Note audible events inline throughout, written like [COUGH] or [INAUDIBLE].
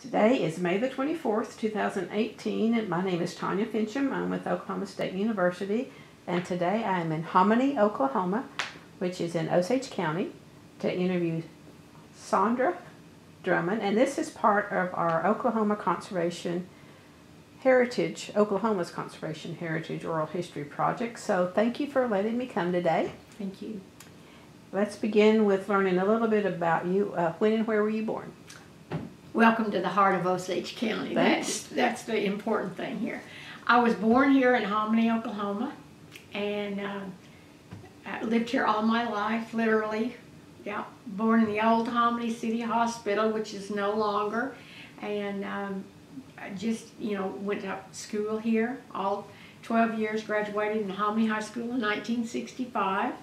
Today is May the 24th, 2018, and my name is Tanya Finchum. I'm with Oklahoma State University, and today I am in Hominy, Oklahoma, which is in Osage County, to interview Sandra Drummond, and this is part of our Oklahoma Conservation Heritage, Oklahoma's Conservation Heritage Oral History Project. So thank you for letting me come today. Thank you. Let's begin with learning a little bit about you. Uh, when and where were you born? Welcome to the heart of Osage County. Thanks. That's, that's the important thing here. I was born here in Hominy, Oklahoma, and um, I lived here all my life, literally. Yeah, born in the old Hominy City Hospital, which is no longer, and um, I just, you know, went to school here all 12 years, graduated in Hominy High School in 1965.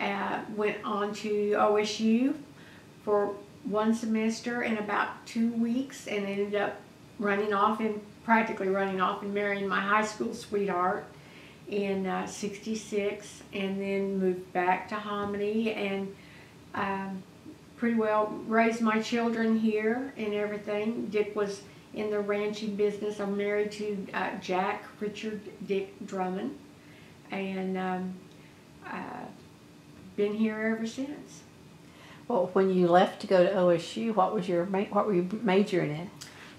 Uh, went on to OSU for one semester in about two weeks and ended up running off and practically running off and marrying my high school sweetheart in uh, 66 and then moved back to Hominy and um, pretty well raised my children here and everything. Dick was in the ranching business. I'm married to uh, Jack Richard Dick Drummond and um, uh, been here ever since. Well, when you left to go to OSU, what was your what were you majoring in?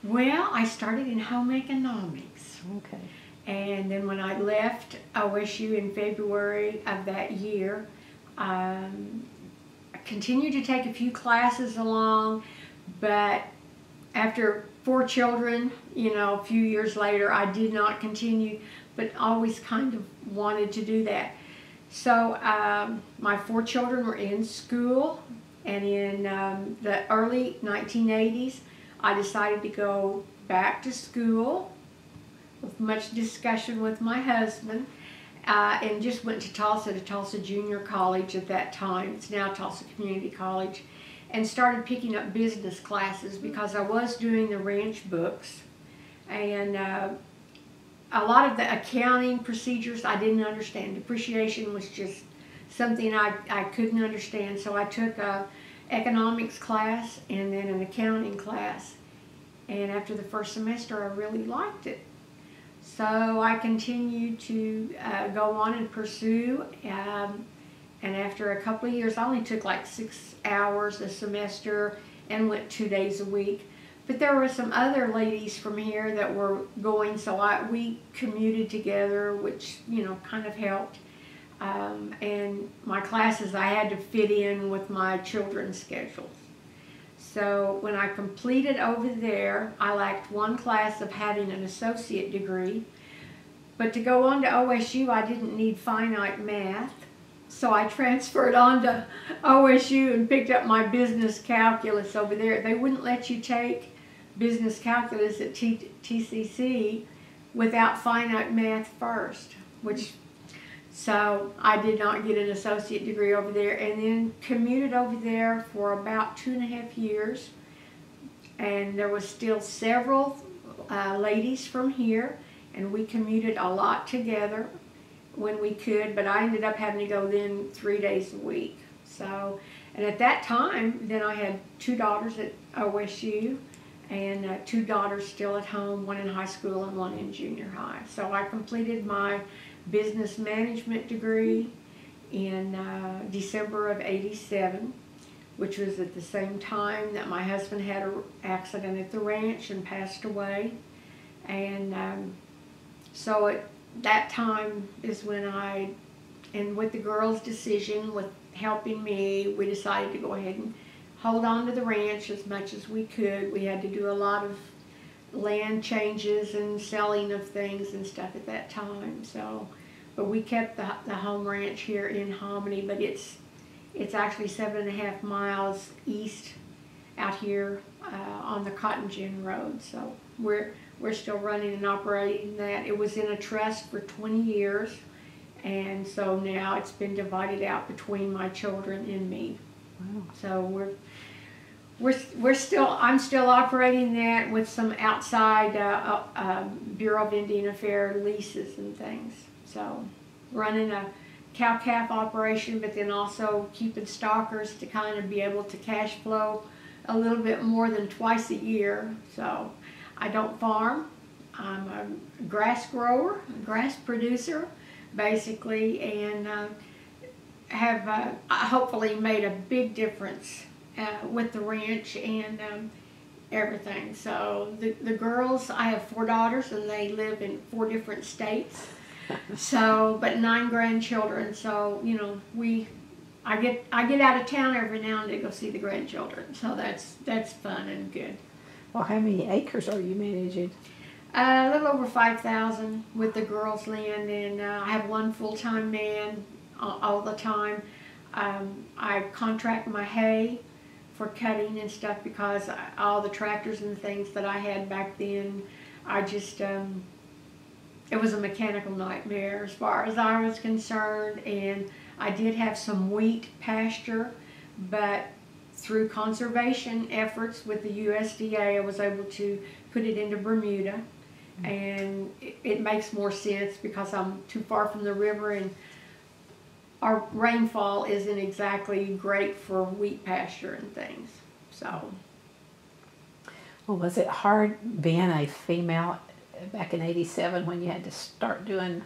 Well, I started in home economics. Okay. And then when I left OSU in February of that year, um, I continued to take a few classes along, but after four children, you know, a few years later, I did not continue, but always kind of wanted to do that. So um, my four children were in school, and in um, the early 1980s, I decided to go back to school with much discussion with my husband uh, and just went to Tulsa, to Tulsa Junior College at that time. It's now Tulsa Community College. And started picking up business classes because I was doing the ranch books. And uh, a lot of the accounting procedures I didn't understand. Depreciation was just something I, I couldn't understand. So I took a economics class and then an accounting class. And after the first semester, I really liked it. So I continued to uh, go on and pursue. Um, and after a couple of years, I only took like six hours a semester and went two days a week. But there were some other ladies from here that were going, so I, we commuted together, which, you know, kind of helped. Um, and my classes I had to fit in with my children's schedules. So when I completed over there, I lacked one class of having an associate degree. But to go on to OSU, I didn't need finite math. So I [LAUGHS] transferred on to OSU and picked up my business calculus over there. They wouldn't let you take business calculus at T TCC without finite math first, which so I did not get an associate degree over there and then commuted over there for about two and a half years. And there was still several uh, ladies from here and we commuted a lot together when we could, but I ended up having to go then three days a week. So, and at that time, then I had two daughters at OSU and uh, two daughters still at home, one in high school and one in junior high. So I completed my business management degree in uh, December of 87, which was at the same time that my husband had an accident at the ranch and passed away. And um, so at that time is when I, and with the girls' decision, with helping me, we decided to go ahead and hold on to the ranch as much as we could. We had to do a lot of land changes and selling of things and stuff at that time. So, but we kept the, the home ranch here in Hominy, but it's it's actually seven and a half miles east out here uh, on the Cotton Gin Road. So we're we're still running and operating that. It was in a trust for 20 years, and so now it's been divided out between my children and me. Wow. So we're we're, we're still, I'm still operating that with some outside uh, uh, um, Bureau of Indian Affairs leases and things. So running a cow-calf operation, but then also keeping stockers to kind of be able to cash flow a little bit more than twice a year. So I don't farm. I'm a grass grower, a grass producer, basically, and uh, have uh, hopefully made a big difference uh, with the ranch and um, everything. So the, the girls, I have four daughters and they live in four different states. so, but nine grandchildren. So, you know, we, I get, I get out of town every now and then to go see the grandchildren. So that's, that's fun and good. Well, how many acres are you managing? Uh, a little over 5,000 with the girls' land, and uh, I have one full-time man all, all the time. Um, I contract my hay for cutting and stuff because I, all the tractors and things that I had back then, I just, um, it was a mechanical nightmare as far as I was concerned. And I did have some wheat pasture, but through conservation efforts with the USDA, I was able to put it into Bermuda. And it, it makes more sense because I'm too far from the river and our rainfall isn't exactly great for wheat pasture and things. So, Well, was it hard being a female back in '87 when you had to start doing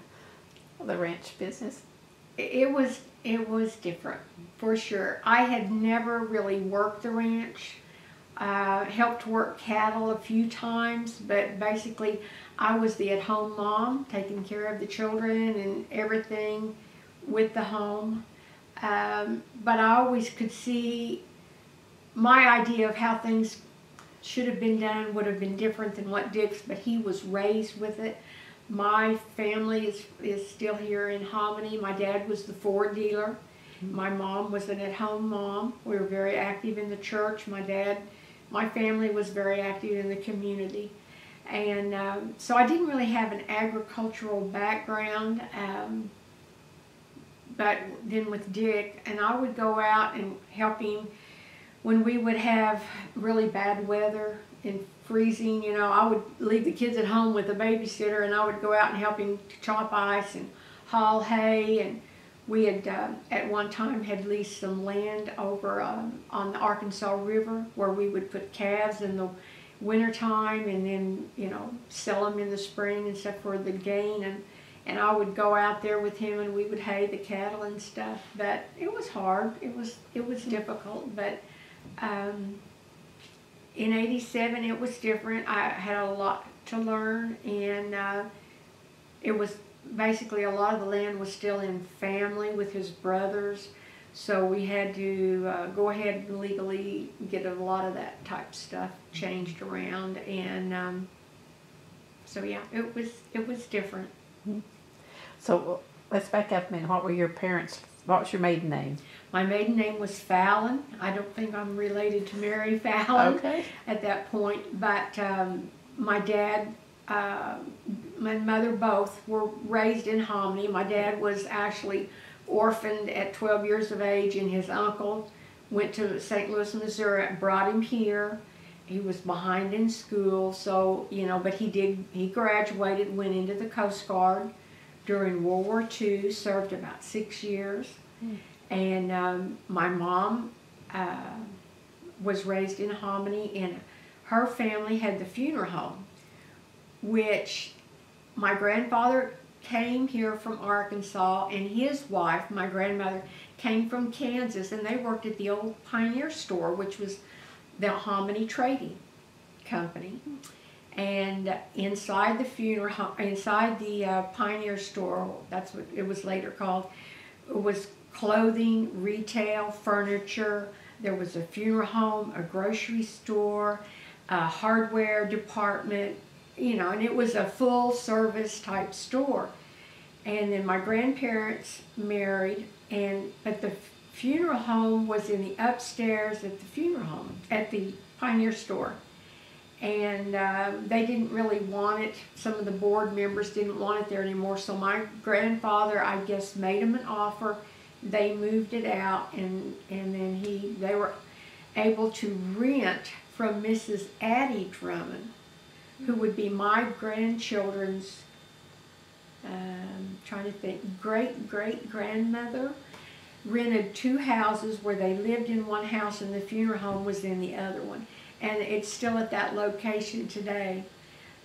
the ranch business? it was it was different for sure. I had never really worked the ranch. Uh, helped work cattle a few times, but basically I was the at-home mom, taking care of the children and everything with the home. Um, but I always could see my idea of how things should have been done would have been different than what Dick's, but he was raised with it. My family is, is still here in Hominy. My dad was the Ford dealer. My mom was an at-home mom. We were very active in the church. My dad, my family was very active in the community. And um, so I didn't really have an agricultural background. Um, but then with Dick, and I would go out and help him when we would have really bad weather and freezing, you know, I would leave the kids at home with a babysitter and I would go out and help him chop ice and haul hay and we had uh, at one time had leased some land over um, on the Arkansas River where we would put calves in the wintertime and then, you know, sell them in the spring and stuff for the gain and and I would go out there with him and we would hay the cattle and stuff. But it was hard. It was it was difficult. But um, in '87 it was different. I had a lot to learn, and uh, it was basically a lot of the land was still in family with his brothers. So we had to uh, go ahead and legally get a lot of that type stuff changed around, and um, so yeah, it was it was different. So let's back up a minute. What were your parents? What was your maiden name? My maiden name was Fallon. I don't think I'm related to Mary Fallin Okay. at that point, but um, my dad, uh, my mother both were raised in Hominy. My dad was actually orphaned at 12 years of age, and his uncle went to St. Louis, Missouri, and brought him here. He was behind in school, so you know, but he did. He graduated, went into the Coast Guard during World War II, served about six years. And um, my mom uh, was raised in Hominy, and her family had the funeral home, which my grandfather came here from Arkansas, and his wife, my grandmother, came from Kansas, and they worked at the old Pioneer store, which was the Hominy Trading Company. And inside the funeral, inside the uh, Pioneer store, that's what it was later called, was clothing, retail, furniture. There was a funeral home, a grocery store, a hardware department, you know, and it was a full service type store. And then my grandparents married, and but the funeral home was in the upstairs at the funeral home at the Pioneer store and uh, they didn't really want it. Some of the board members didn't want it there anymore. So my grandfather, I guess, made them an offer. They moved it out, and and then he they were able to rent from Mrs. Addie Drummond, who would be my grandchildren's. Um, trying to think, great great grandmother. rented two houses where they lived in one house and the funeral home was in the other one. And it's still at that location today.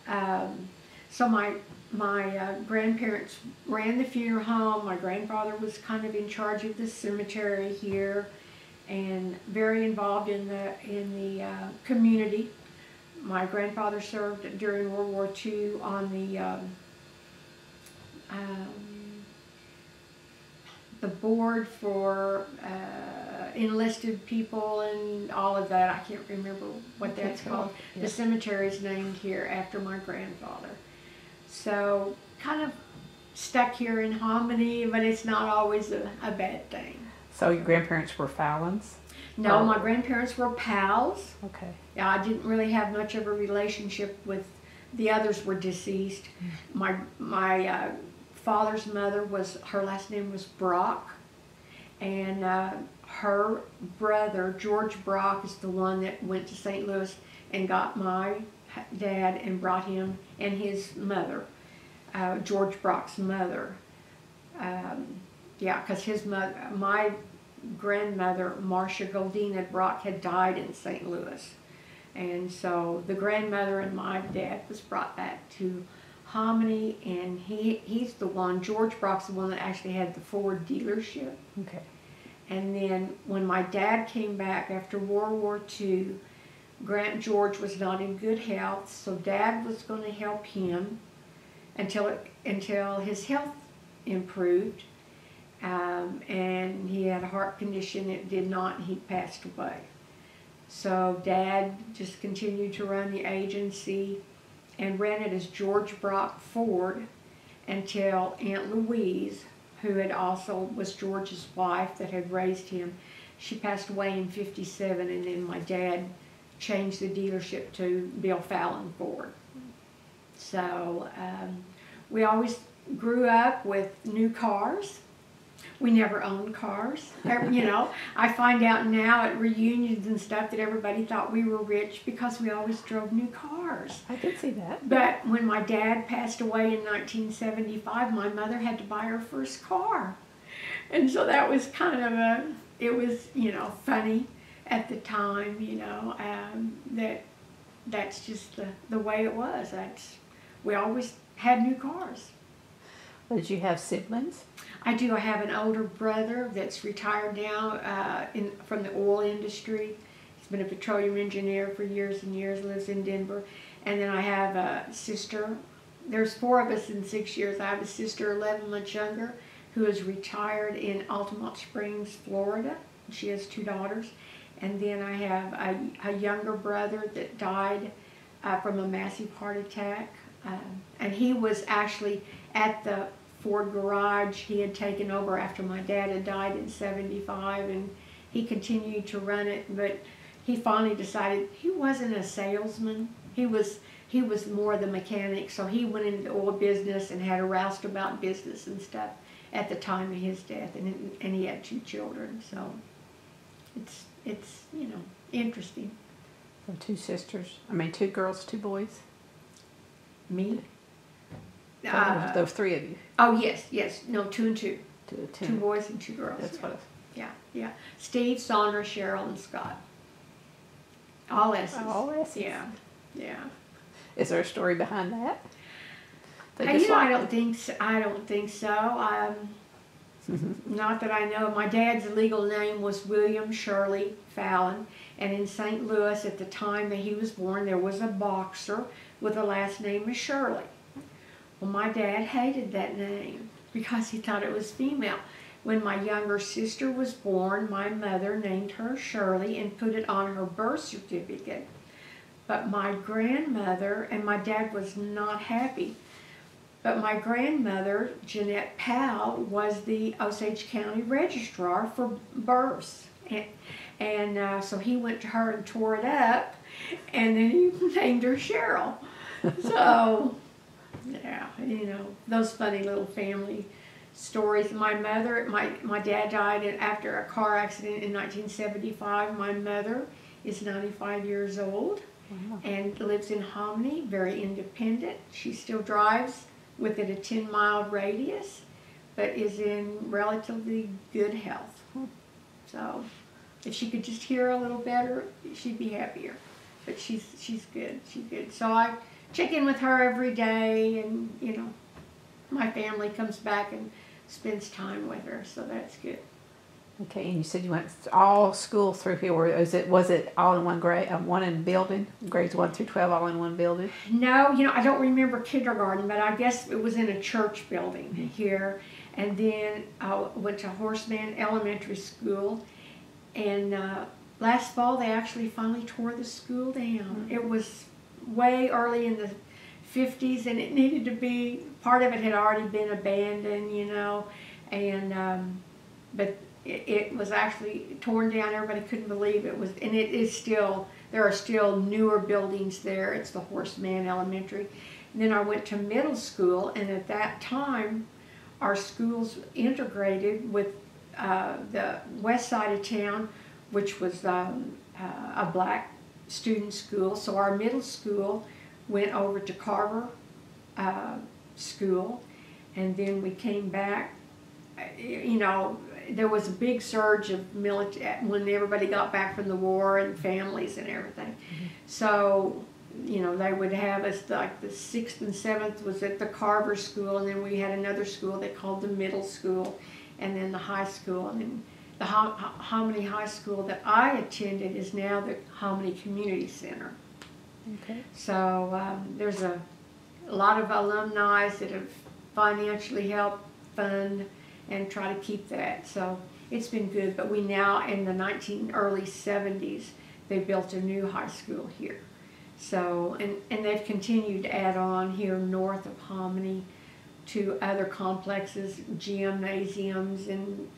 Um, so my my uh, grandparents ran the funeral home. My grandfather was kind of in charge of the cemetery here, and very involved in the in the uh, community. My grandfather served during World War II on the um, um, the board for uh, enlisted people and all of that. I can't remember what that's called. Yeah. The cemetery is named here after my grandfather. So kind of stuck here in harmony, but it's not always a, a bad thing. So your grandparents were Fallons? No, Oh. my grandparents were Powells. Okay. Yeah, I didn't really have much of a relationship with the others were deceased. My my uh, father's mother was her last name was Brock, and uh, her brother George Brock is the one that went to St. Louis and got my dad and brought him and his mother, uh, George Brock's mother. Um, yeah, because his mother, my grandmother Marcia Goldina Brock had died in St. Louis. And so the grandmother and my dad was brought back to Hominy, and he he's the one. George Brock's the one that actually had the Ford dealership. Okay. And then when my dad came back after World War II, Grant George was not in good health, so Dad was going to help him until it, until his health improved. Um, and he had a heart condition. It did not. He passed away. So Dad just continued to run the agency and ran it as George Brock Ford until Aunt Louise, who had also was George's wife that had raised him, she passed away in 57 and then my dad changed the dealership to Bill Fallon Ford. So um, we always grew up with new cars. We never owned cars. You know, I find out now at reunions and stuff that everybody thought we were rich because we always drove new cars. I did see that. But when my dad passed away in 1975, my mother had to buy her first car. And so that was kind of a, it was, you know, funny at the time, you know, um, that that's just the, the way it was. That's, we always had new cars. Did you have siblings? I do. I have an older brother that's retired now uh, in, from the oil industry. He's been a petroleum engineer for years and years, lives in Denver. And then I have a sister. There's four of us in six years. I have a sister 11 months younger who is retired in Altamonte Springs, Florida. She has two daughters. And then I have a, a younger brother that died uh, from a massive heart attack. Um, and he was actually at the Ford garage. He had taken over after my dad had died in 75 and he continued to run it, but he finally decided he wasn't a salesman. He was he was more the mechanic, so he went into the oil business and had a roustabout business and stuff at the time of his death, and and he had two children, so it's it's you know interesting. So two sisters. I mean, two girls, two boys. Me? So Uh, those three of you. oh yes, yes, no, two and two. two two. Two boys and two girls. That's what. I- Yeah, yeah. Steve, Sandra, Cheryl, and Scott. All S's. All S's. Yeah, yeah. Is there a story behind that? They just you know, I don't it. think so. I don't think so. Um, not that I know. My dad's legal name was William Shirley Fallon, and in St. Louis at the time that he was born, there was a boxer with the last name of Shirley. Well, my dad hated that name because he thought it was female. When my younger sister was born, my mother named her Shirley and put it on her birth certificate. But my grandmother and my dad was not happy. But my grandmother, Jeanette Powell, was the Osage County registrar for births. And, and uh, so he went to her and tore it up, and then he [LAUGHS] named her Cheryl. So, yeah, you know, those funny little family stories. My mother, my, my dad died after a car accident in 1975. My mother is 95 years old Wow. and lives in Hominy, very independent. She still drives within a 10 mile radius, but is in relatively good health. Hmm. So, if she could just hear a little better, she'd be happier. But she's she's good. She's good. So I check in with her every day, and you know, my family comes back and spends time with her. So that's good. Okay, and you said you went all school through here. Or is it was it all in one grade, uh, one in building, grades one through twelve, all in one building? No, you know, I don't remember kindergarten, but I guess it was in a church building here. And then I went to Horace Mann Elementary School. And uh, last fall, they actually finally tore the school down. It was way early in the 50s, and it needed to be, part of it had already been abandoned, you know. And, um, but it, it was actually torn down. Everybody couldn't believe it was, and it is still, there are still newer buildings there. It's the Horace Mann Elementary. And then I went to middle school, and at that time, our schools integrated with uh, the west side of town, which was um, uh, a black student school. So our middle school went over to Carver uh, School, and then we came back. Uh, You know, there was a big surge of military when everybody got back from the war and families and everything. So, you know, they would have us like the sixth and seventh was at the Carver School, and then we had another school they called the middle school, and then the high school, and then the Hom- Hominy High School that I attended is now the Hominy Community Center. Okay. So um, there's a, a lot of alumni that have financially helped fund and try to keep that. So it's been good. But we now, in the 19 early 70s, they built a new high school here. So and and they've continued to add on here north of Hominy to other complexes, gymnasiums and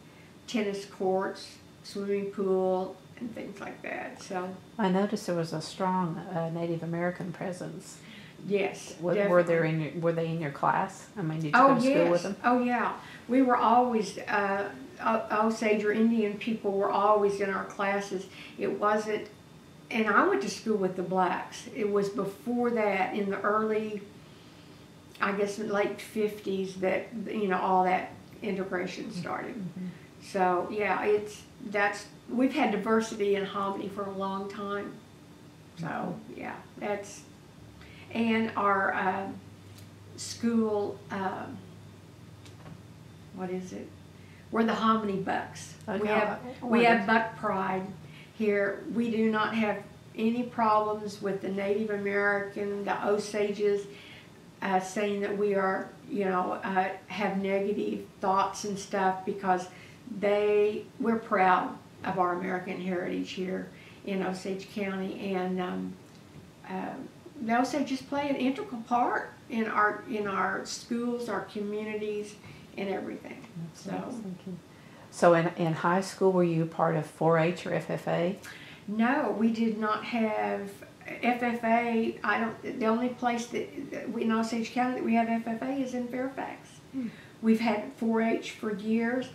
tennis courts, swimming pool, and things like that. So I noticed there was a strong uh, Native American presence. yes, Were, were there in your, were they in your class? I mean, did you Oh go to school with them? Oh yeah. We were always uh, Osage or Indian people were always in our classes. It wasn't, and I went to school with the blacks. It was before that in the early, I guess late fifties that you know all that integration started. Mm-hmm. So yeah, it's that's we've had diversity in Hominy for a long time. So yeah, that's and our um school. Um, what is it? We're the Hominy Bucks. We have we have Buck Pride here. We do not have any problems with the Native American, the Osages, uh, saying that we are, you know, uh, have negative thoughts and stuff because they, we're proud of our American heritage here in Osage County, and um, um, the Osages play an integral part in our in our schools, our communities, and everything. So. Nice. So in, in high school, were you part of 4-H or FFA? No, we did not have FFA. I don't. The only place that, that we in Osage County that we have FFA is in Fairfax. Hmm. We've had 4-H for years,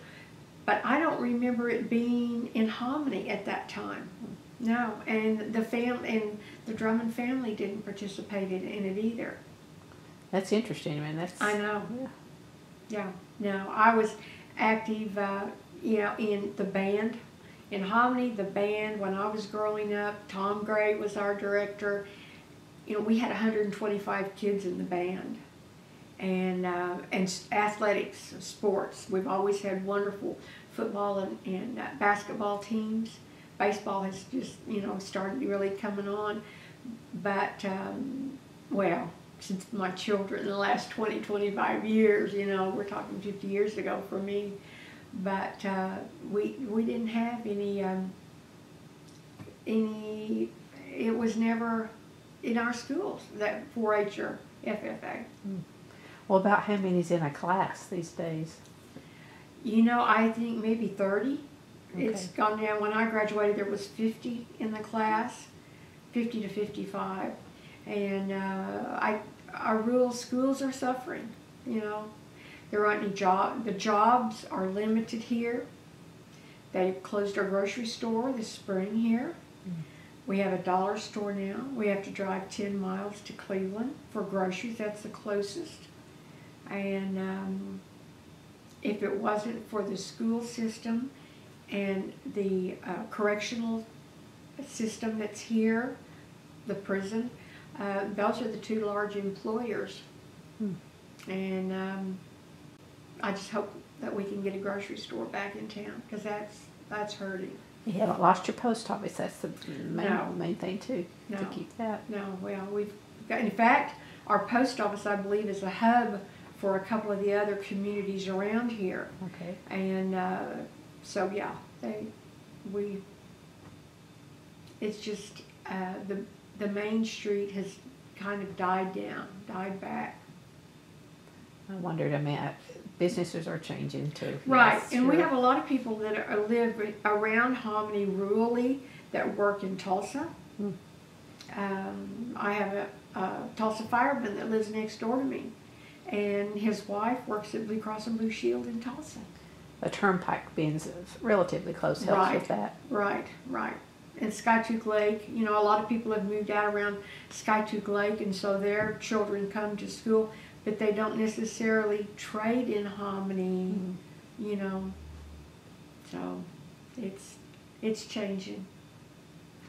but I don't remember it being in Hominy at that time. No, and the fam and the Drummond family didn't participate in, in it either. That's interesting. I mean, that's I know. Yeah. Yeah, no, I was active, uh, you know, in the band. In Hominy, the band, when I was growing up, Tom Gray was our director. You know, we had 125 kids in the band. And, uh, and athletics, sports. We've always had wonderful football and, and uh, basketball teams. Baseball has just, you know, started really coming on. But, um, well, since my children the last 20, 25 years, you know, we're talking 50 years ago for me. But uh, we we didn't have any um, any. It was never in our schools that 4-H or FFA. Well, about how many's in a class these days? You know, I think maybe 30. It's gone down. When I graduated, there was 50 in the class, 50 to 55, and uh, I our rural schools are suffering. You know, there aren't any job. The jobs are limited here. They closed our grocery store this spring here. We have a dollar store now. We have to drive 10 miles to Cleveland for groceries. That's the closest. And um, if it wasn't for the school system and the uh, correctional system that's here, the prison, uh, those are the two large employers. Hmm. And um, I just hope that we can get a grocery store back in town because that's that's hurting. You haven't lost your post office. That's the main, No. main thing too. To No. keep that. No, well, we've got, in fact, our post office, I believe, is a hub for a couple of the other communities around here. Okay. And uh, so, yeah, they, we, it's just uh, the the main street has kind of died down, died back. I wondered. I mean, I, businesses are changing too. Right, Yes, and we have a lot of people that are, live around Hominy rurally that work in Tulsa. Hmm. Um, I have a, a Tulsa fireman that lives next door to me, and his wife works at Blue Cross and Blue Shield in Tulsa. the turnpike being relatively close helps Right. with that. Right, right. And Skiatook Lake, you know, a lot of people have moved out around Skiatook Lake, and so their children come to school, but they don't necessarily trade in Hominy, Mhm. you know. So it's it's changing.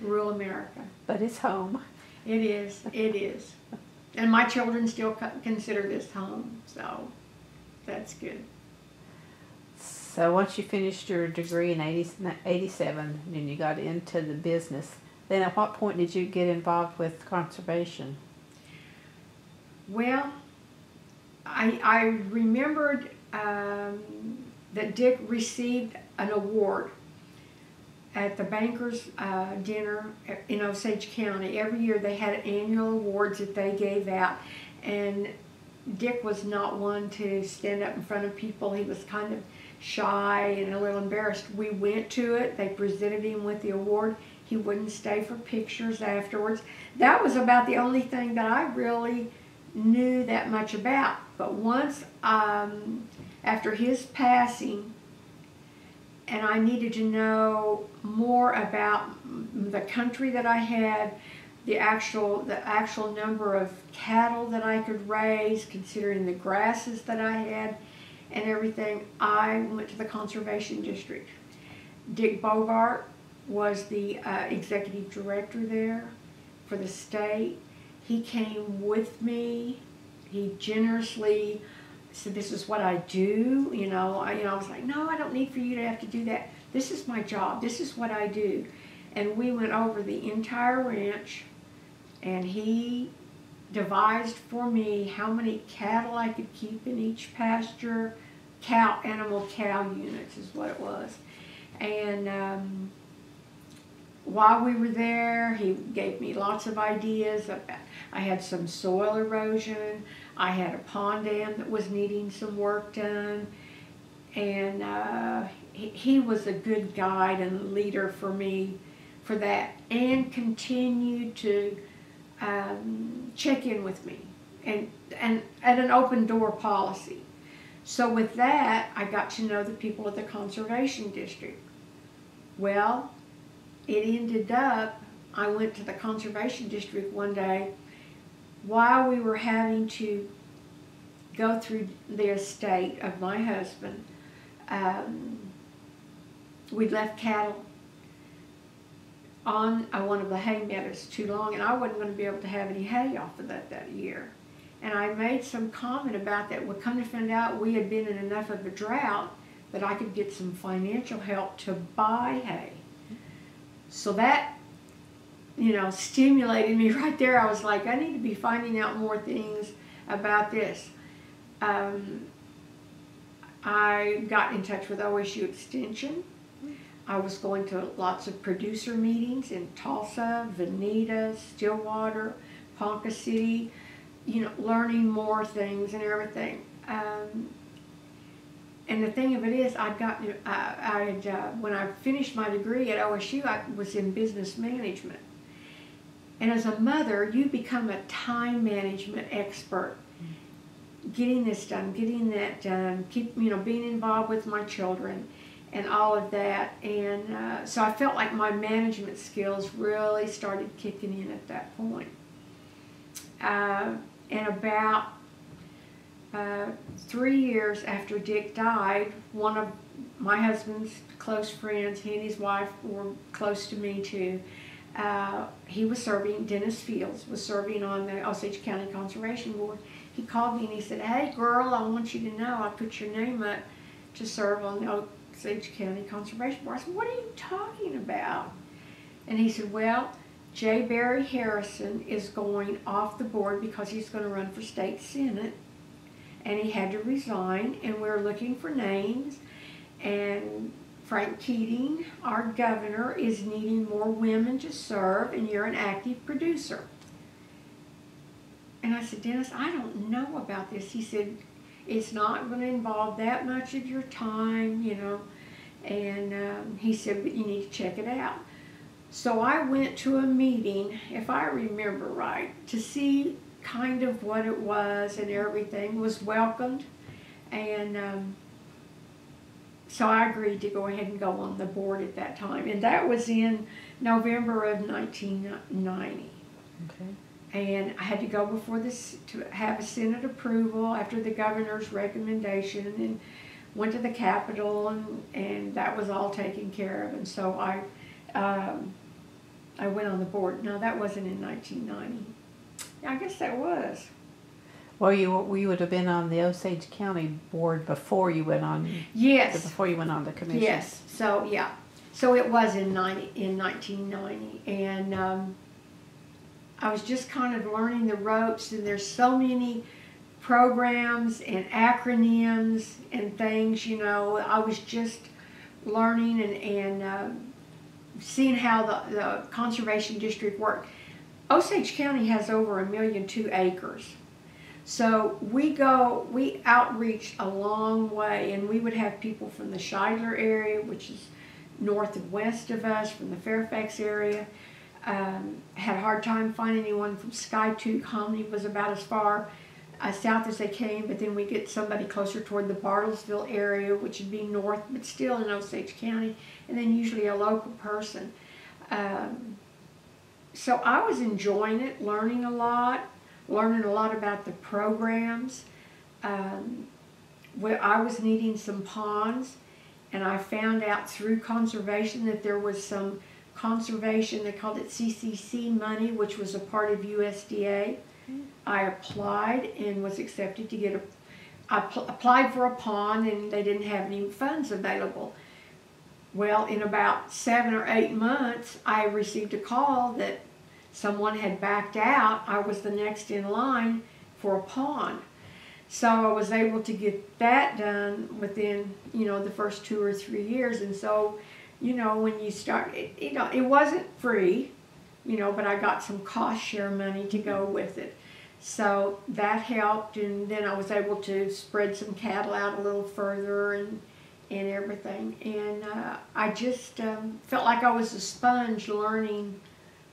Rural America. But it's home. It is. It is. And my children still consider this home, so that's good. So once you finished your degree in 80, 87 and you got into the business, then at what point did you get involved with conservation? Well, I, I remembered um, that Dick received an award at the bankers' uh, dinner in Osage County. Every year they had annual awards that they gave out, and Dick was not one to stand up in front of people. He was kind of shy and a little embarrassed. We went to it. They presented him with the award. He wouldn't stay for pictures afterwards. That was about the only thing that I really knew that much about. But once, um, after his passing, and I needed to know more about the country that I had, the actual the actual number of cattle that I could raise, considering the grasses that I had, and everything. I went to the conservation district. Dick Bogart was the uh, executive director there for the state. He came with me. He generously said, "This is what I do." You know, I, you know, I was like, "No, I don't need for you to have to do that. This is my job. This is what I do." And we went over the entire ranch, and he devised for me how many cattle I could keep in each pasture. Cow, animal cow units is what it was, and. Um, while we were there, he gave me lots of ideas. About, I had some soil erosion. I had a pond dam that was needing some work done. And uh, he, he was a good guide and leader for me for that and continued to um, check in with me and, and at an open door policy. So with that, I got to know the people at the conservation district. Well, it ended up, I went to the conservation district one day while we were having to go through the estate of my husband. Um, we'd left cattle on uh, one of the hay meadows too long, and I wasn't going to be able to have any hay off of that that year. And I made some comment about that. We come to find out we had been in enough of a drought that I could get some financial help to buy hay. So that, you know, stimulated me [LAUGHS] right there. I was like, I need to be finding out more things about this. Um, I got in touch with OSU Extension. I was going to lots of producer meetings in Tulsa, Vinita, Stillwater, Ponca City, you know, learning more things and everything. Um, and the thing of it is, I'd gotten, uh, I had, uh, when I finished my degree at OSU, I was in business management. And as a mother, you become a time management expert. Getting this done, getting that done, keep, you know, being involved with my children and all of that. And uh, so I felt like my management skills really started kicking in at that point. Uh, and about uh, three years after Dick died, one of my husband's close friends, he and his wife were close to me too. Uh, he was serving, Dennis Fields was serving on the Osage County Conservation Board. He called me and he said, Hey girl, I want you to know I put your name up to serve on the Osage County Conservation Board. I said, What are you talking about? And he said, Well, J. Berry Harrison is going off the board because he's going to run for state senate. And he had to resign, and we're looking for names. And Frank Keating, our governor, is needing more women to serve, and you're an active producer. And I said, Dennis, I don't know about this. He said, it's not going to involve that much of your time, you know. And um, he said, but you need to check it out. So I went to a meeting, if I remember right, to see kind of what it was and everything, was welcomed. And um, so I agreed to go ahead and go on the board at that time. And that was in November of 1990. Okay. And I had to go before this to have a Senate approval after the governor's recommendation and went to the Capitol and, and that was all taken care of. And so I, um, I went on the board. No, that wasn't in 1990. I guess that was. Well, you we would have been on the Osage County board before you went on Yes. before you went on the commission. Yes. So yeah. So it was in 90 in 1990 and um, I was just kind of learning the ropes and there's so many programs and acronyms and things, you know. I was just learning and and um, seeing how the, the conservation district worked. Osage County has over a million two acres. So we go, we outreach a long way, and we would have people from the Shidler area, which is north and west of us, from the Fairfax area. Um, had a hard time finding anyone from Skiatook. Hominy was about as far uh, south as they came, but then we get somebody closer toward the Bartlesville area, which would be north, but still in Osage County, and then usually a local person. Um, so I was enjoying it, learning a lot learning a lot about the programs. Um, where I was needing some ponds, and I found out through conservation that there was some conservation, they called it CCC money, which was a part of USDA. I applied and was accepted to get a, I pl- applied for a pond and they didn't have any funds available. Well, in about seven or eight months, I received a call that someone had backed out, I was the next in line for a pond. So I was able to get that done within, you know, the first two or three years. And so, you know, when you start, it, you know, it wasn't free, you know, but I got some cost share money to go with it. So that helped, and then I was able to spread some cattle out a little further and and everything. And uh, I just um, felt like I was a sponge learning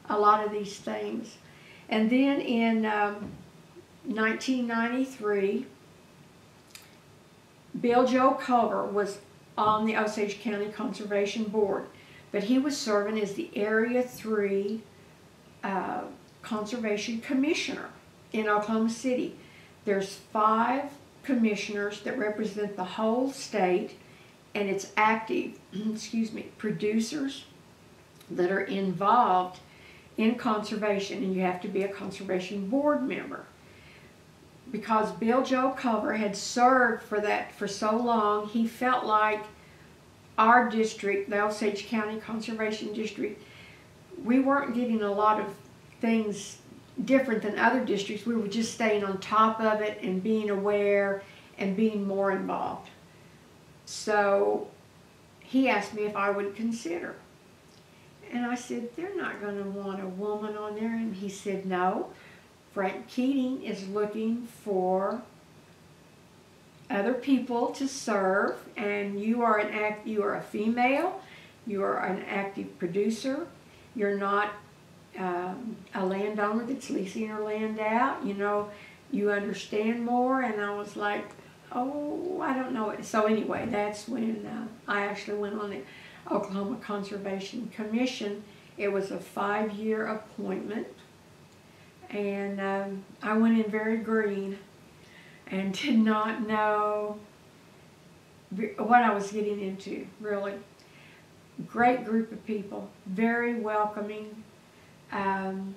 a lot of these things. And then in um, 1993, Bill Joe Culver was on the Osage County Conservation Board, but he was serving as the Area 3 uh, Conservation Commissioner in Oklahoma City. There's five commissioners that represent the whole state, and it's active, [CLEARS THROAT] excuse me, producers that are involved in conservation, and you have to be a conservation board member. Because Bill Joe Culver had served for that for so long, he felt like our district, the Osage County Conservation District, we weren't getting a lot of things different than other districts. We were just staying on top of it and being aware and being more involved. So he asked me if I would consider. And I said, they're not going to want a woman on there. And he said, no. Frank Keating is looking for other people to serve, and you are an act. You are a female. You are an active producer. You're not um, a landowner that's leasing her land out. You know, you understand more. And I was like, oh, I don't know. So anyway, that's when uh, I actually went on it. Oklahoma Conservation Commission. It was a five-year appointment, and um, I went in very green. and [LAUGHS] did not know what I was getting into, really. Great group of people, very welcoming. Um,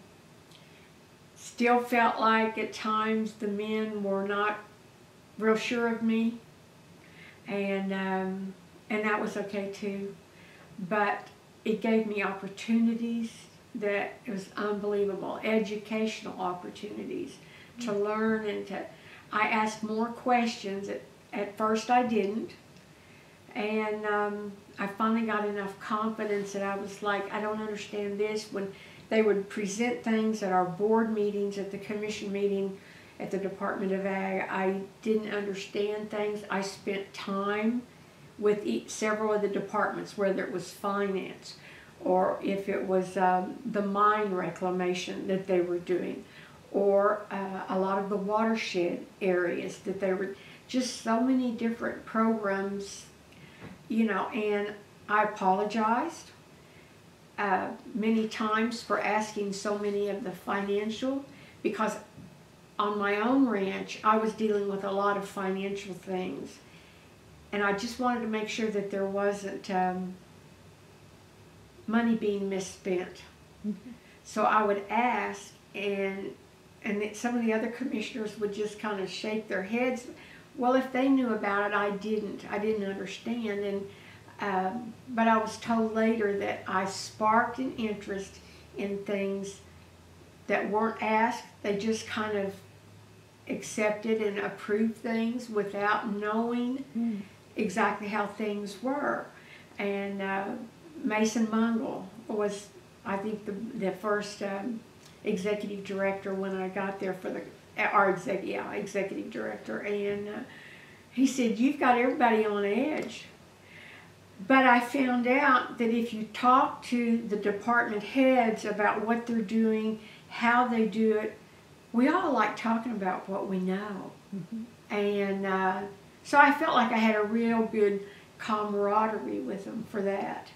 still felt like at times the men were not real sure of me, and um, and that was okay too. But it gave me opportunities that it was unbelievable, educational opportunities to mm-hmm. learn and to. I asked more questions. At, at first, I didn't, and um, I finally got enough confidence that I was like, I don't understand this. When they would present things at our board meetings, at the commission meeting, at the Department of Ag, I didn't understand things. I spent time with each, several of the departments, whether it was finance or if it was um, the mine reclamation that they were doing, or uh, a lot of the watershed areas that they were, just so many different programs, you know, and I apologized uh, many times for asking so many of the financial, because on my own ranch, I was dealing with a lot of financial things. And I just wanted to make sure that there wasn't um, money being misspent. So I would ask, and and some of the other commissioners would just kind of shake their heads. Well, if they knew about it, I didn't. I didn't understand, and um, but I was told later that I sparked an interest in things that weren't asked. They just kind of accepted and approved things without knowing mm. Exactly how things were, and. Uh, Mason Mungle was, I think, the, the first um, executive director when I got there for the, our exec, yeah, executive director. And uh, he said, you've got everybody on edge. But I found out that if you talk to the department heads about what they're doing, how they do it, we all like talking about what we know. Mm-hmm. And uh, so I felt like I had a real good camaraderie with them for that.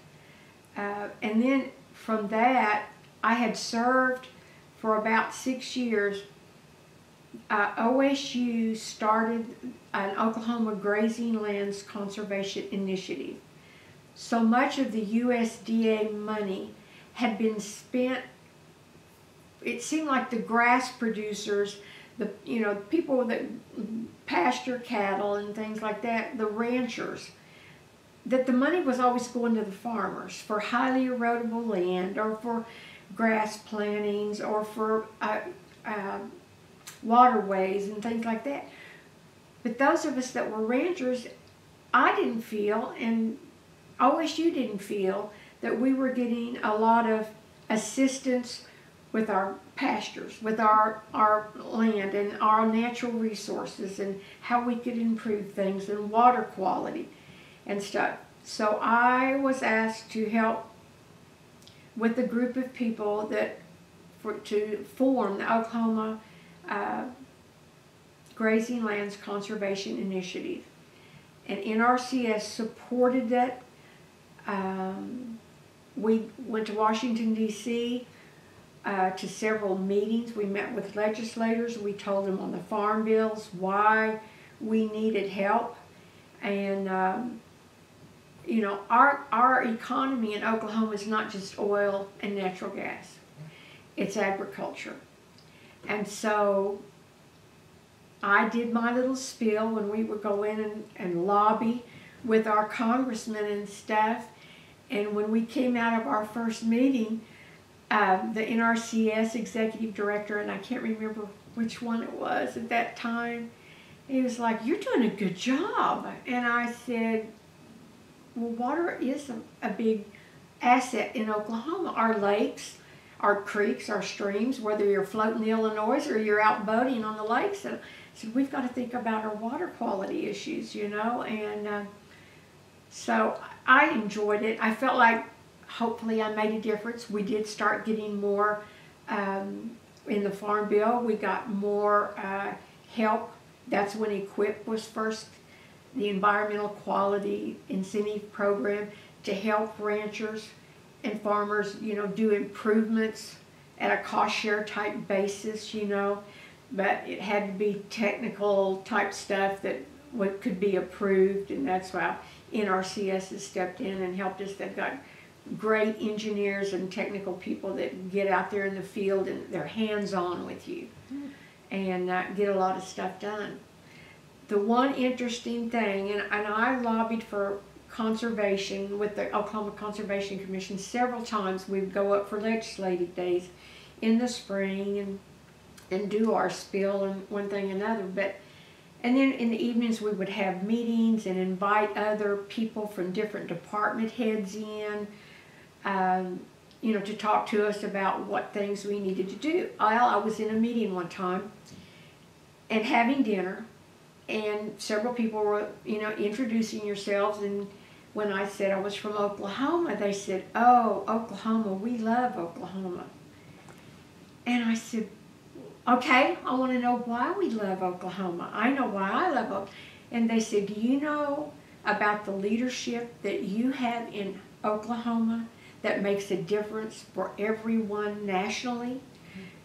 Uh, and then from that, I had served for about six years. Uh, OSU started an Oklahoma Grazing Lands Conservation Initiative. So much of the USDA money had been spent. It seemed like the grass producers, the you know people that pasture cattle and things like that, the ranchers, that the money was always going to the farmers for highly erodible land or for grass plantings or for uh, uh, waterways and things like that. But those of us that were ranchers, I didn't feel, and OSU didn't feel, that we were getting a lot of assistance with our pastures, with our, our land and our natural resources and how we could improve things and water quality and stuff. So I was asked to help with a group of people that for to form the Oklahoma uh, Grazing Lands Conservation Initiative. And NRCS supported that. Um, we went to Washington, D.C. Uh, to several meetings. We met with legislators. We told them on the farm bills why we needed help. And um, you know, our, our economy in Oklahoma is not just oil and natural gas. It's agriculture. And so I did my little spiel when we would go in and, and lobby with our congressmen and stuff. And when we came out of our first meeting, uh, the NRCS executive director, and I can't remember which one it was at that time, he was like, You're doing a good job. And I said, well, water is a, a big asset in Oklahoma. Our lakes, our creeks, our streams, whether you're floating the Illinois or you're out boating on the lakes. So, so we've got to think about our water quality issues, you know. And uh, so I enjoyed it. I felt like hopefully I made a difference. We did start getting more um, in the Farm Bill. We got more uh, help. That's when EQIP was first the Environmental Quality Incentive Program to help ranchers and farmers, you know, do improvements at a cost share type basis, you know. but it had to be technical type stuff that what could be approved, and that's why NRCS has stepped in and helped us. They've got great engineers and technical people that get out there in the field and they're hands-on with you and uh, get a lot of stuff done. The one interesting thing, and, and I lobbied for conservation with the Oklahoma Conservation Commission several times. We'd go up for legislative days in the spring and and do our spill and one thing another. But and then in the evenings we would have meetings and invite other people from different department heads in um, you know, to talk to us about what things we needed to do. I, I was in a meeting one time and having dinner, and several people were, you know, introducing yourselves. And when I said I was from Oklahoma, they said, "Oh, Oklahoma, we love Oklahoma." And I said, "Okay, I want to know why we love Oklahoma. I know why I love Oklahoma." And they said, "Do you know about the leadership that you have in Oklahoma?" That makes a difference for everyone nationally.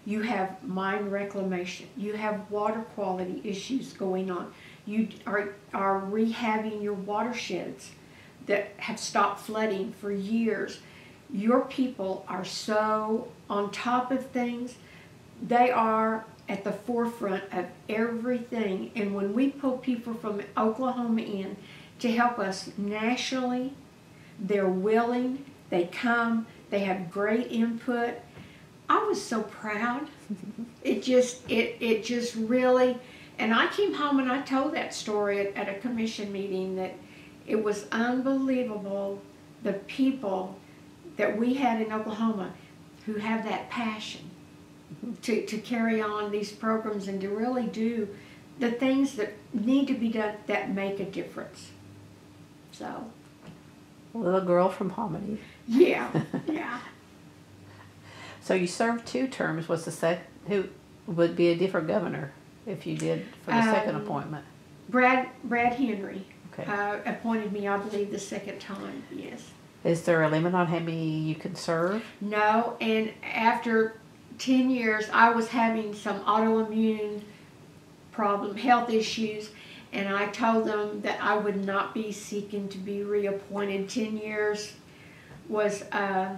You have mine reclamation. You have water quality issues going on. You are, are rehabbing your watersheds that have stopped flooding for years. Your people are so on top of things. They are at the forefront of everything. And when we pull people from Oklahoma in to help us nationally, they're willing they come, they have great input. I was so proud. [LAUGHS] it just it it just really and I came home and I told that story at, at a commission meeting that it was unbelievable the people that we had in Oklahoma who have that passion mm-hmm. to, to carry on these programs and to really do the things that need to be done that make a difference. So. Little girl from Hominy. Yeah, [LAUGHS] yeah. So you served two terms. Was the sec who would be a different governor if you did for the um, second appointment? Brad Brad Henry okay. uh, appointed me, I believe, the second time. Yes. Is there a limit on how many you can serve? No, and after ten years, I was having some autoimmune problem, health issues, and I told them that I would not be seeking to be reappointed. Ten years was uh,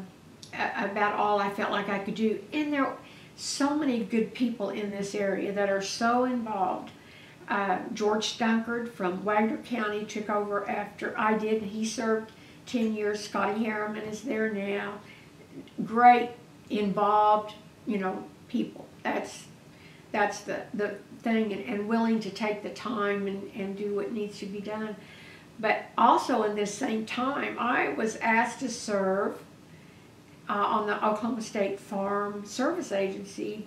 about all I felt like I could do. And there are so many good people in this area that are so involved. Uh, George Stunkard from Wagoner County took over after I did. He served 10 years. Scotty Harriman is there now. Great, involved, you know, people. That's that's the, the thing, and, and willing to take the time and, and do what needs to be done. But also in this same time, I was asked to serve uh, on the Oklahoma State Farm Service Agency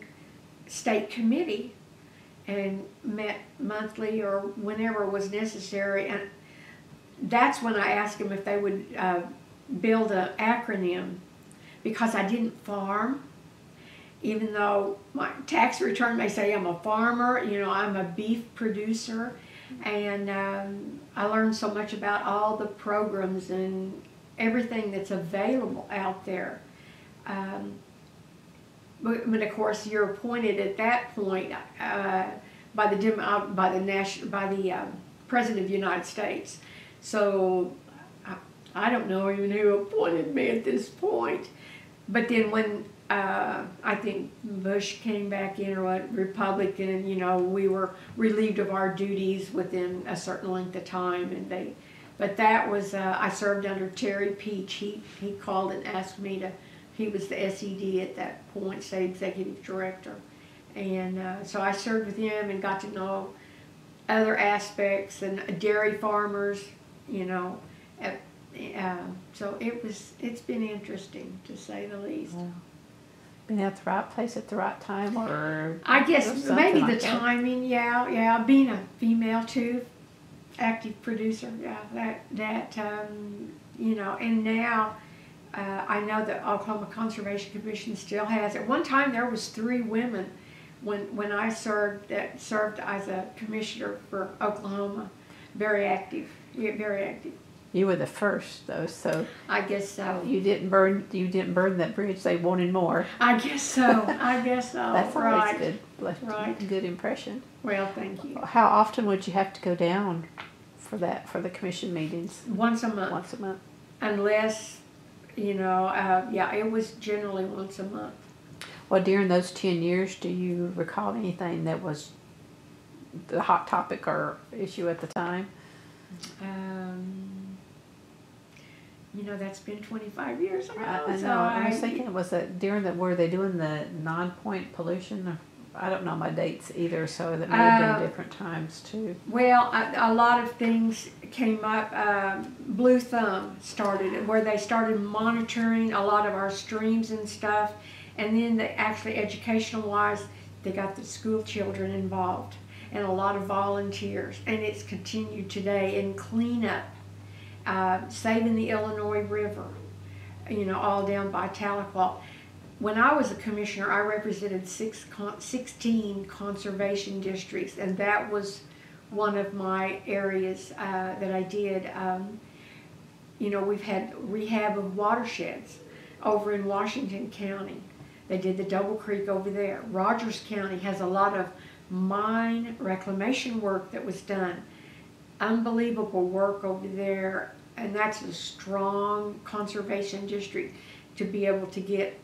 state committee and met monthly or whenever was necessary. And that's when I asked them if they would uh, build an acronym because I didn't farm. Even though my tax return may say I'm a farmer, you know, I'm a beef producer and um, I learned so much about all the programs and everything that's available out there. Um, but, but, of course, you're appointed at that point uh, by the uh, by the national by the uh, president of the United States. So I, I don't know even who appointed me at this point. But then when uh, I think Bush came back in or what, Republican, you know, we were relieved of our duties within a certain length of time and they, but that was, uh, I served under Terry Peach. He, he called and asked me to, he was the SED at that point, state executive director. And uh, so I served with him and got to know other aspects and dairy farmers, you know. At, uh, so it was, it's been interesting to say the least. Wow been at the right place at the right time, or I guess maybe like the that. timing. Yeah, yeah. Being a female too, active producer. Yeah, that that um, you know. And now uh, I know that Oklahoma Conservation Commission still has. At one time, there was three women when when I served that served as a commissioner for Oklahoma. Very active. Yeah, very active. You were the first though, so I guess so. you didn't burn you didn't burn that bridge. They wanted more. I guess so. I guess so. That's always right. good. Left Right. a good impression. Well, thank you. How often would you have to go down for that for the commission meetings? Once a month, Once a month. unless you know. Uh, yeah, it was generally once a month. Well, during those ten years, do you recall anything that was the hot topic or issue at the time? Um, you know, that's been 25 years ago. I, I so know. I was I- thinking, was that during the were they doing the non-point pollution? I don't know my dates either, so that may have Uh, been different times too. Well, a, a lot of things came up. Um, Blue Thumb started where they started monitoring a lot of our streams and stuff, and then they actually educational wise, they got the school children involved and a lot of volunteers, and it's continued today in cleanup, uh, saving the Illinois River, you know, all down by Tahlequah. When I was a commissioner, I represented six con- 16 conservation districts, and that was one of my areas uh, that I did. Um, you know, we've had rehab of watersheds over in Washington County. They did the Double Creek over there. Rogers County has a lot of mine reclamation work that was done. Unbelievable work over there, and that's a strong conservation district to be able to get.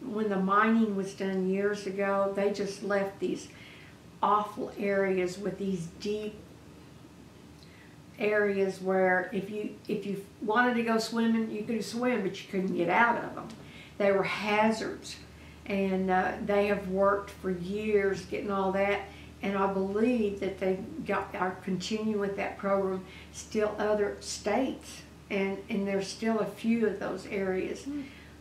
When the mining was done years ago, they just left these awful areas with these deep areas where if you if you wanted to go swimming, you could swim, but you couldn't get out of them. They were hazards, and uh, they have worked for years getting all that. And I believe that they got are continuing with that program. Still, other states, and and there's still a few of those areas.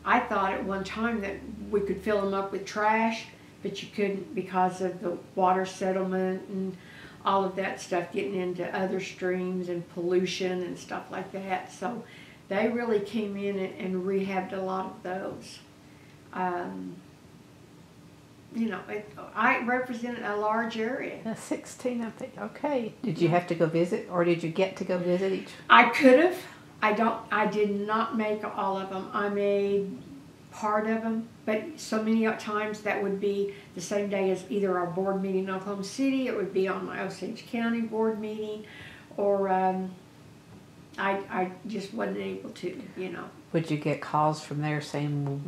I thought at one time that we could fill them up with trash, but you couldn't because of the water settlement and all of that stuff getting into other streams and pollution and stuff like that. So they really came in and, and rehabbed a lot of those. Um, you know, it, I represented a large area. Yeah, Sixteen, I think. Okay. Did you have to go visit, or did you get to go visit each? I could have. I don't. I did not make all of them. I made part of them, but so many times that would be the same day as either our board meeting in Oklahoma City. It would be on my Osage County board meeting, or um, I I just wasn't able to. You know. Would you get calls from there saying, well,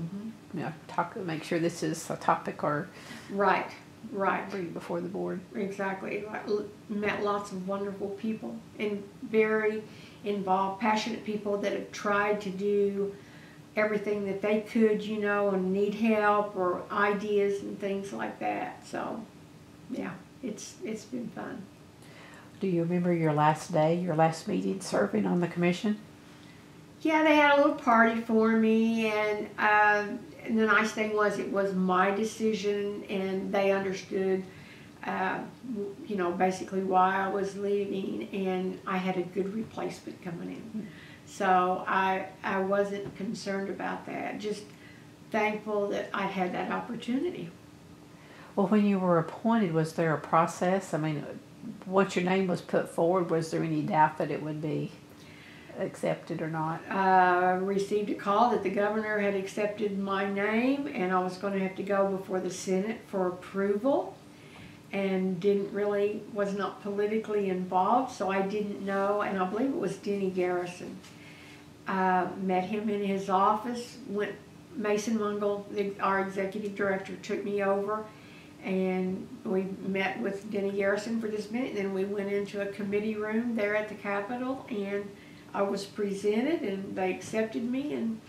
you know, talk, make sure this is a topic or Right. Right. bring before the board? Exactly. I met lots of wonderful people and very involved, passionate people that have tried to do everything that they could, you know, and need help or ideas and things like that. So, yeah, it's it's been fun. Do you remember your last day, your last meeting serving on the commission? Yeah, they had a little party for me, and, uh, and the nice thing was it was my decision, and they understood, uh, you know, basically why I was leaving, and I had a good replacement coming in. So I I wasn't concerned about that. Just thankful that I had that opportunity. Well, when you were appointed, was there a process? I mean, once your name was put forward, was there any doubt that it would be accepted or not? uh, received a call that the governor had accepted my name and I was going to have to go before the Senate for approval and didn't really, was not politically involved, so I didn't know, and I believe it was Denny Garrison. Met him in his office, went, Mason Mungle, the, our executive director, took me over and we met with Denny Garrison for this minute, then we went into a committee room there at the Capitol and I was presented and they accepted me and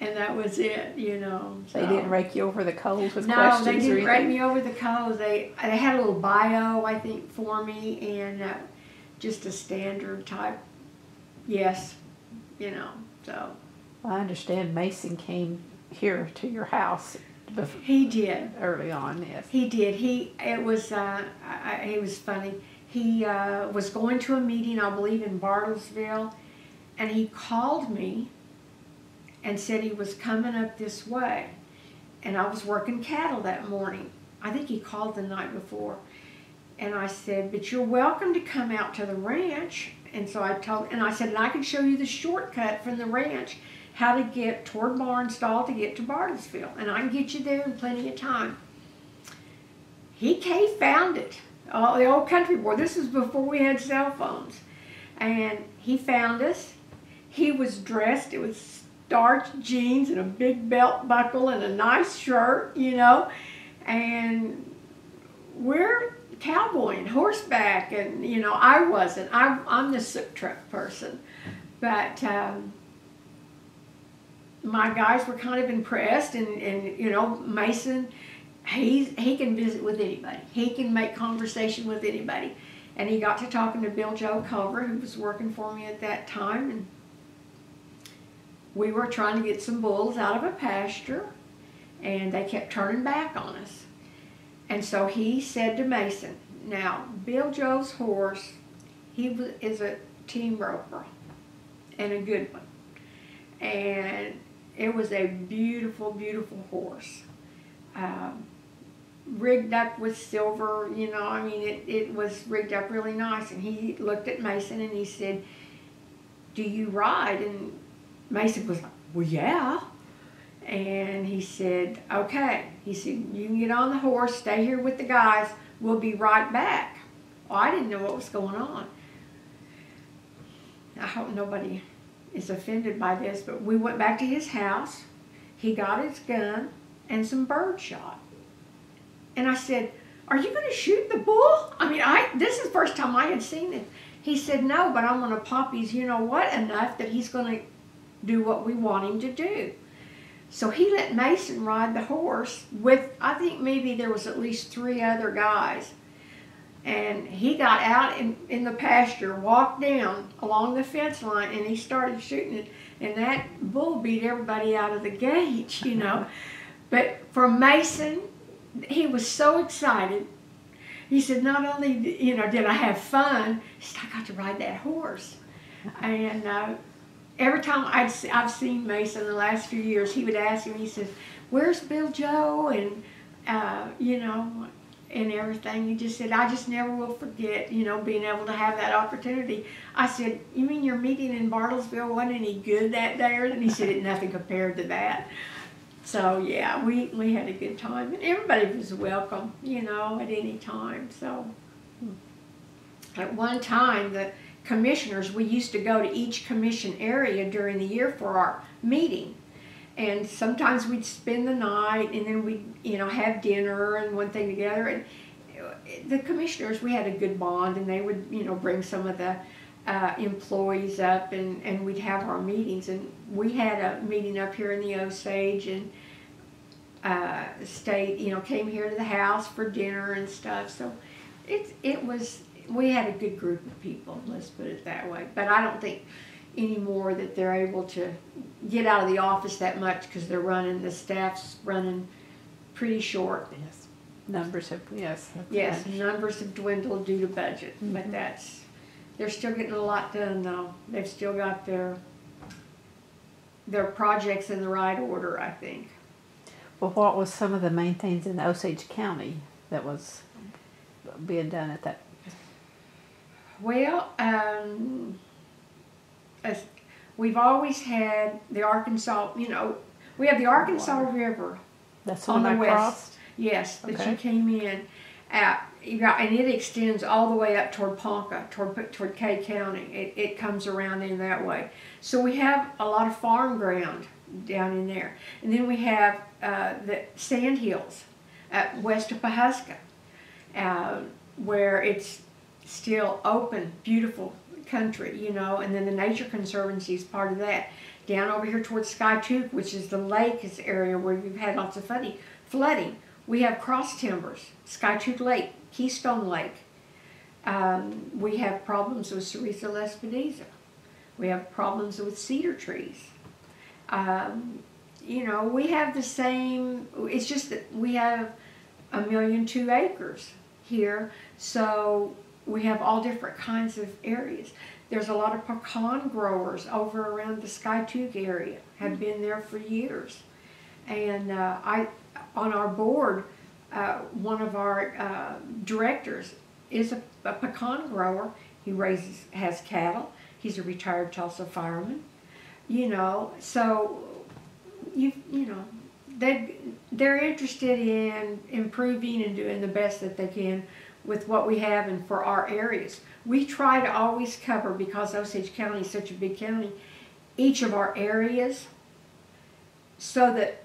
and that was it, you know. They didn't rake you over the coals with No, questions they didn't rake me over the coals. They they had a little bio, I think, for me, and uh, just a standard type. Yes, you know. So I understand Mason came here to your house he did. early on, yes. He did. He it was uh, I, it was funny. He uh, was going to a meeting, I believe, in Bartlesville, and he called me and said he was coming up this way, and I was working cattle that morning. I think he called the night before, And I said, but you're welcome to come out to the ranch. And so I told, and I said, and I can show you the shortcut from the ranch, how to get toward Barnsdall to get to Bartlesville. And I can get you there in plenty of time. He came, found it. Oh, the old country boy. This was before we had cell phones. And he found us. He was dressed. It was starched jeans and a big belt buckle and a nice shirt, you know. And we're cowboying, horseback, and you know, I wasn't. I'm, I'm the sook truck person. But um, my guys were kind of impressed, and, and you know, Mason, he's, he can visit with anybody. He can make conversation with anybody. And he got to talking to Bill Joe Culver, who was working for me at that time, and we were trying to get some bulls out of a pasture, and they kept turning back on us. And so he said to Mason, now, Bill Joe's horse, he is a team roper, and a good one. And it was a beautiful, beautiful horse. Um, rigged up with silver, you know, I mean, it, it was rigged up really nice. And he looked at Mason and he said, do you ride? And Mason was like, well, yeah. And he said, okay. He said, you can get on the horse, stay here with the guys. We'll be right back. Well, I didn't know what was going on. I hope nobody is offended by this, but we went back to his house. He got his gun and some bird shot. And I said, are you going to shoot the bull? I mean, I this is the first time I had seen it. He said, no, but I'm going to pop his you know what enough that he's going to do what we want him to do. So he let Mason ride the horse with, I think maybe there was at least three other guys. And he got out in, in the pasture, walked down along the fence line, and he started shooting it. And that bull beat everybody out of the [LAUGHS] gate, you know. but for Mason, he was so excited. He said, not only, you know, did I have fun, he said, I got to ride that horse. And uh, every time i have seen Mason in the last few years, he would ask me, he says, where's Bill Joe? And, uh, you know, and everything. He just said, I just never will forget, you know, being able to have that opportunity. I said, you mean your meeting in Bartlesville wasn't any good that day? And he said, it nothing compared to that. So, yeah, we, we had a good time. And everybody was welcome, you know, at any time. So, at one time, the commissioners, we used to go to each commission area during the year for our meeting. And sometimes we'd spend the night and then we'd, you know, have dinner and one thing together. And the commissioners, we had a good bond and they would, you know, bring some of the uh, employees up and, and we'd have our meetings. And we had a meeting up here in the Osage and uh, stayed, you know, came here to the house for dinner and stuff. So it, it was we had a good group of people, let's put it that way. But I don't think anymore that they're able to get out of the office that much because they're running, the staff's running pretty short. Yes. Numbers have, yes. Yes, numbers have dwindled due to budget, mm -hmm. but mm-hmm. that's, they're still getting a lot done though. They've still got their, their projects in the right order, I think. Well, what was some of the main things in Osage County that was being done at that well, um, we've always had the Arkansas, you know, we have the Arkansas River That's on the west. Crossed? Yes, that okay. you came in at, and it extends all the way up toward Ponca, toward, toward Kay County. It, it comes around in that way. So we have a lot of farm ground down in there. And then we have uh, the sand hills at west of Pawhuska, uh, where it's still open, beautiful country, you know, and then the Nature Conservancy is part of that. Down over here towards Skiatook, which is the lake area where we've had lots of flooding, flooding. We have cross timbers, Skiatook Lake, Keystone Lake. Um, we have problems with Sericea lespedeza. We have problems with cedar trees. Um, you know, we have the same, it's just that we have a million two acres here, so we have all different kinds of areas. There's a lot of pecan growers over around the Skiatook area, have been there for years. And uh, I, on our board, uh, one of our uh, directors is a, a pecan grower. He raises has cattle. He's a retired Tulsa fireman. You know, so you you know they they're interested in improving and doing the best that they can with what we have and for our areas. We try to always cover because Osage County is such a big county, each of our areas, so that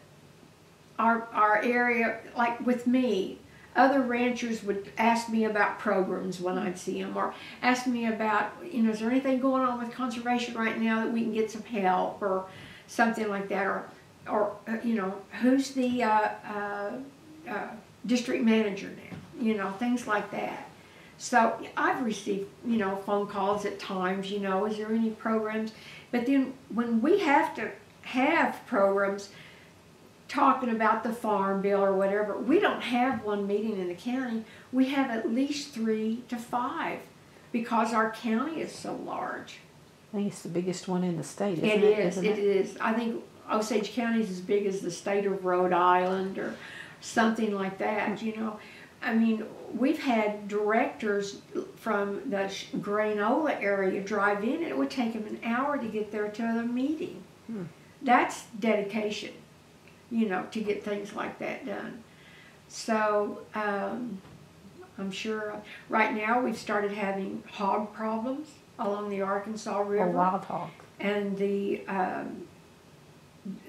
our our area, like with me, other ranchers would ask me about programs when I'd see them, or ask me about, you know, is there anything going on with conservation right now that we can get some help, or something like that, or, or uh, you know, who's the uh, uh, uh, district manager now, you know, things like that. So I've received, you know, phone calls at times, you know, is there any programs? But then when we have to have programs, talking about the farm bill or whatever. We don't have one meeting in the county. We have at least three to five because our county is so large. I think it's the biggest one in the state, isn't It it? is, Isn't it is. I think Osage County is as big as the state of Rhode Island or something like that, hmm. you know. I mean, we've had directors from the Grainola area drive in and it would take them an hour to get there to the meeting. Hmm. That's dedication, you know, to get things like that done. So, um, I'm sure right now we've started having hog problems along the Arkansas River Or wild hog. and the um,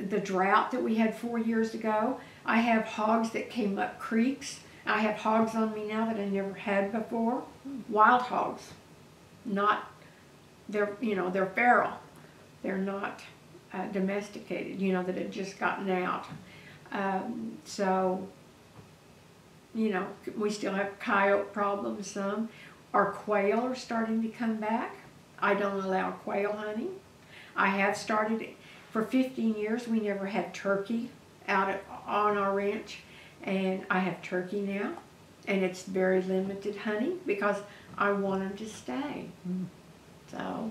the drought that we had four years ago. I have hogs that came up creeks. I have hogs on me now that I never had before. Wild hogs, not they're you know they're feral. They're not uh, domesticated. You know that had just gotten out. Um, so you know we still have coyote problems. Some our quail are starting to come back. I don't allow quail hunting. I have started for 15 years. We never had turkey out at, on our ranch, and I have turkey now, and it's very limited honey because I want them to stay. Mm. So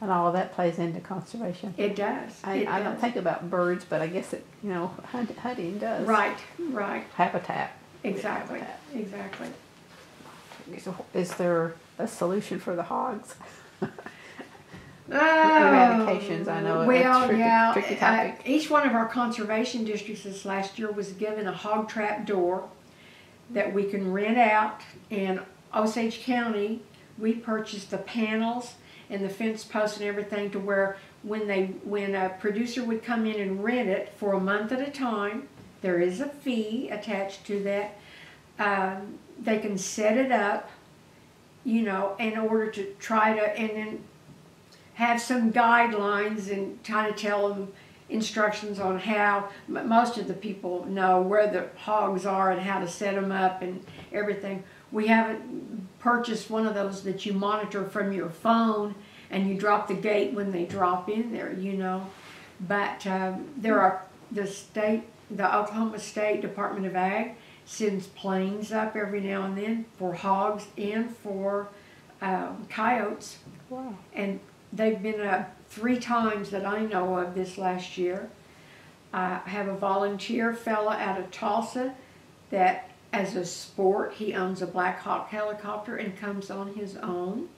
And all of that plays into conservation. it does. I, it I don't think about birds, but I guess it, you know, [LAUGHS] hunting does. Right, right, Habitat. exactly, Habitat. exactly. So Is there a solution for the hogs? [LAUGHS] Oh, eradications, I know, a Well, tricky- yeah. tricky uh, each one of our conservation districts this last year was given a hog trap door that we can rent out. In Osage County, we purchased the panels and the fence posts and everything to where when they when a producer would come in and rent it for a month at a time, there is a fee attached to that. Um, they can set it up, you know, in order to try to and then have some guidelines and kind of tell them instructions on how most of the people know where the hogs are and how to set them up and everything. We haven't purchased one of those that you monitor from your phone and you drop the gate when they drop in there, you know. But um, there are the state, the Oklahoma State Department of Ag sends planes up every now and then for hogs and for um, coyotes Wow. and they've been up three times that I know of this last year. I have a volunteer fella out of Tulsa that, as a sport, he owns a Black Hawk helicopter and comes on his own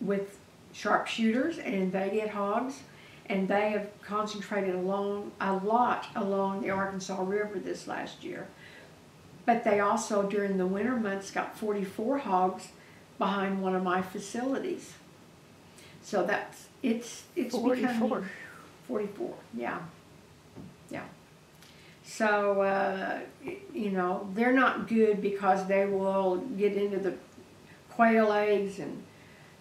with sharpshooters, and they get hogs. And they have concentrated along a lot along the Arkansas River this last year. But they also, during the winter months, got 44 hogs behind one of my facilities. So that's it's it's becoming 44. 44, yeah, yeah. So uh, you know they're not good because they will get into the quail eggs and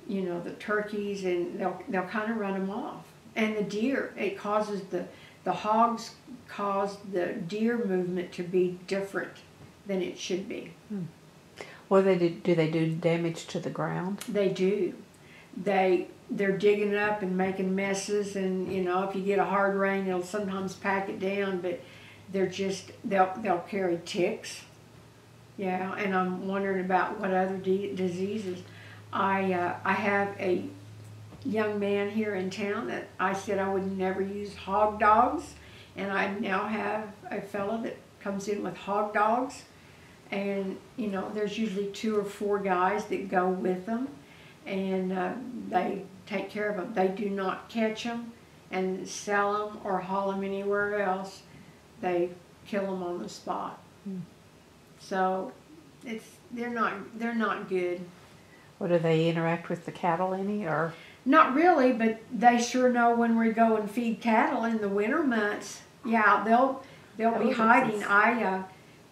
you know the turkeys and they'll they'll kind of run them off. And the deer, it causes the the hogs cause the deer movement to be different than it should be. What do they do? Do they do damage to the ground? They do. They they're digging it up and making messes, and you know if you get a hard rain, they'll sometimes pack it down. But they're just they'll they'll carry ticks. Yeah, and I'm wondering about what other di- diseases. I uh, I have a young man here in town that I said I would never use hog dogs, and I now have a fellow that comes in with hog dogs and you know there's usually two or four guys that go with them, and uh, they take care of them. They do not catch them and sell them or haul them anywhere else. They kill them on the spot. Hmm. So it's they're not they're not good. What do they interact with the cattle any or? Not really, but they sure know when we go and feed cattle in the winter months. Yeah, they'll they'll Oh, be hiding. nice. I uh,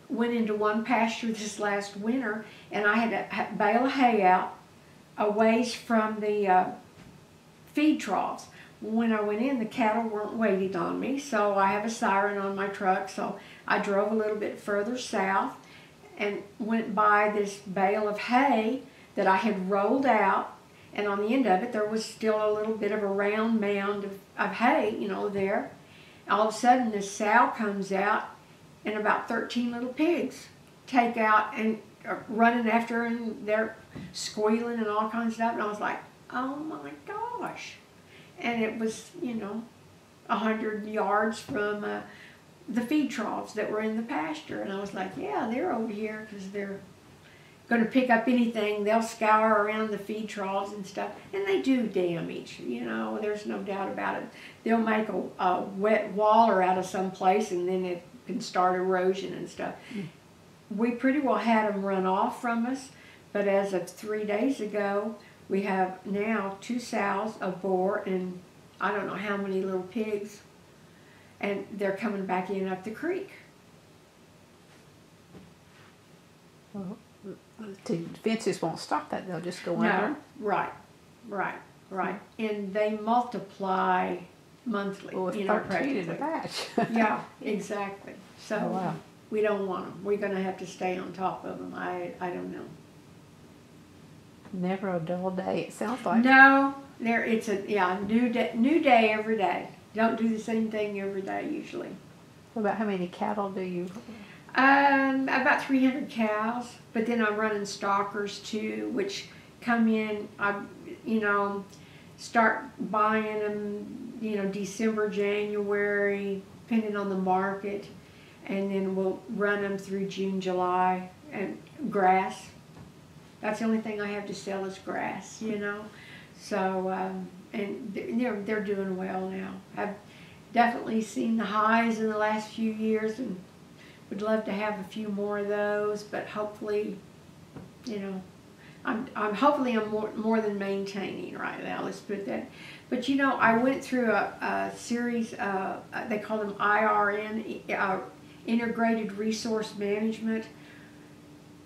went into one pasture this last winter, and I had a bale of hay out a ways from the uh, feed troughs. When I went in, the cattle weren't waiting on me, so I have a siren on my truck. So I drove a little bit further south and went by this bale of hay that I had rolled out, and on the end of it there was still a little bit of a round mound of, of hay, you know, there. All of a sudden, this sow comes out, and about 13 little pigs take out and are running after her, and they're squealing and all kinds of stuff. And I was like, oh my gosh. And it was, you know, a hundred yards from uh, the feed troughs that were in the pasture. And I was like, yeah, they're over here because they're going to pick up anything. They'll scour around the feed troughs and stuff. And they do damage, you know, there's no doubt about it. They'll make a, a wet waller out of some place and then it can start erosion and stuff. We pretty well had them run off from us, but as of three days ago, we have now two sows, a boar, and I don't know how many little pigs. And they're coming back in up the creek. The fences won't stop that. They'll just go No, under. right, right, right. And they multiply monthly, Well, you know, in a batch. [LAUGHS] Yeah, exactly. So Oh, wow. we don't want them. We're gonna have to stay on top of them. I, I don't know. Never a dull day. It sounds like. No, there, it's a, yeah, new day, new day every day. Don't do the same thing every day usually. About how many cattle do you? Um, about 300 cows, but then I'm running stockers too, which come in. I, you know, start buying them. You know, December, January, depending on the market, and then we'll run them through June, July, and grass. That's the only thing I have to sell is grass. You know, so um, and they're they're doing well now. I've definitely seen the highs in the last few years and would love to have a few more of those, but hopefully, you know, I'm, I'm hopefully I'm more, more than maintaining right now. Let's put that. But you know, I went through a, a series. Uh, uh, they call them IRM, uh, Integrated Resource Management,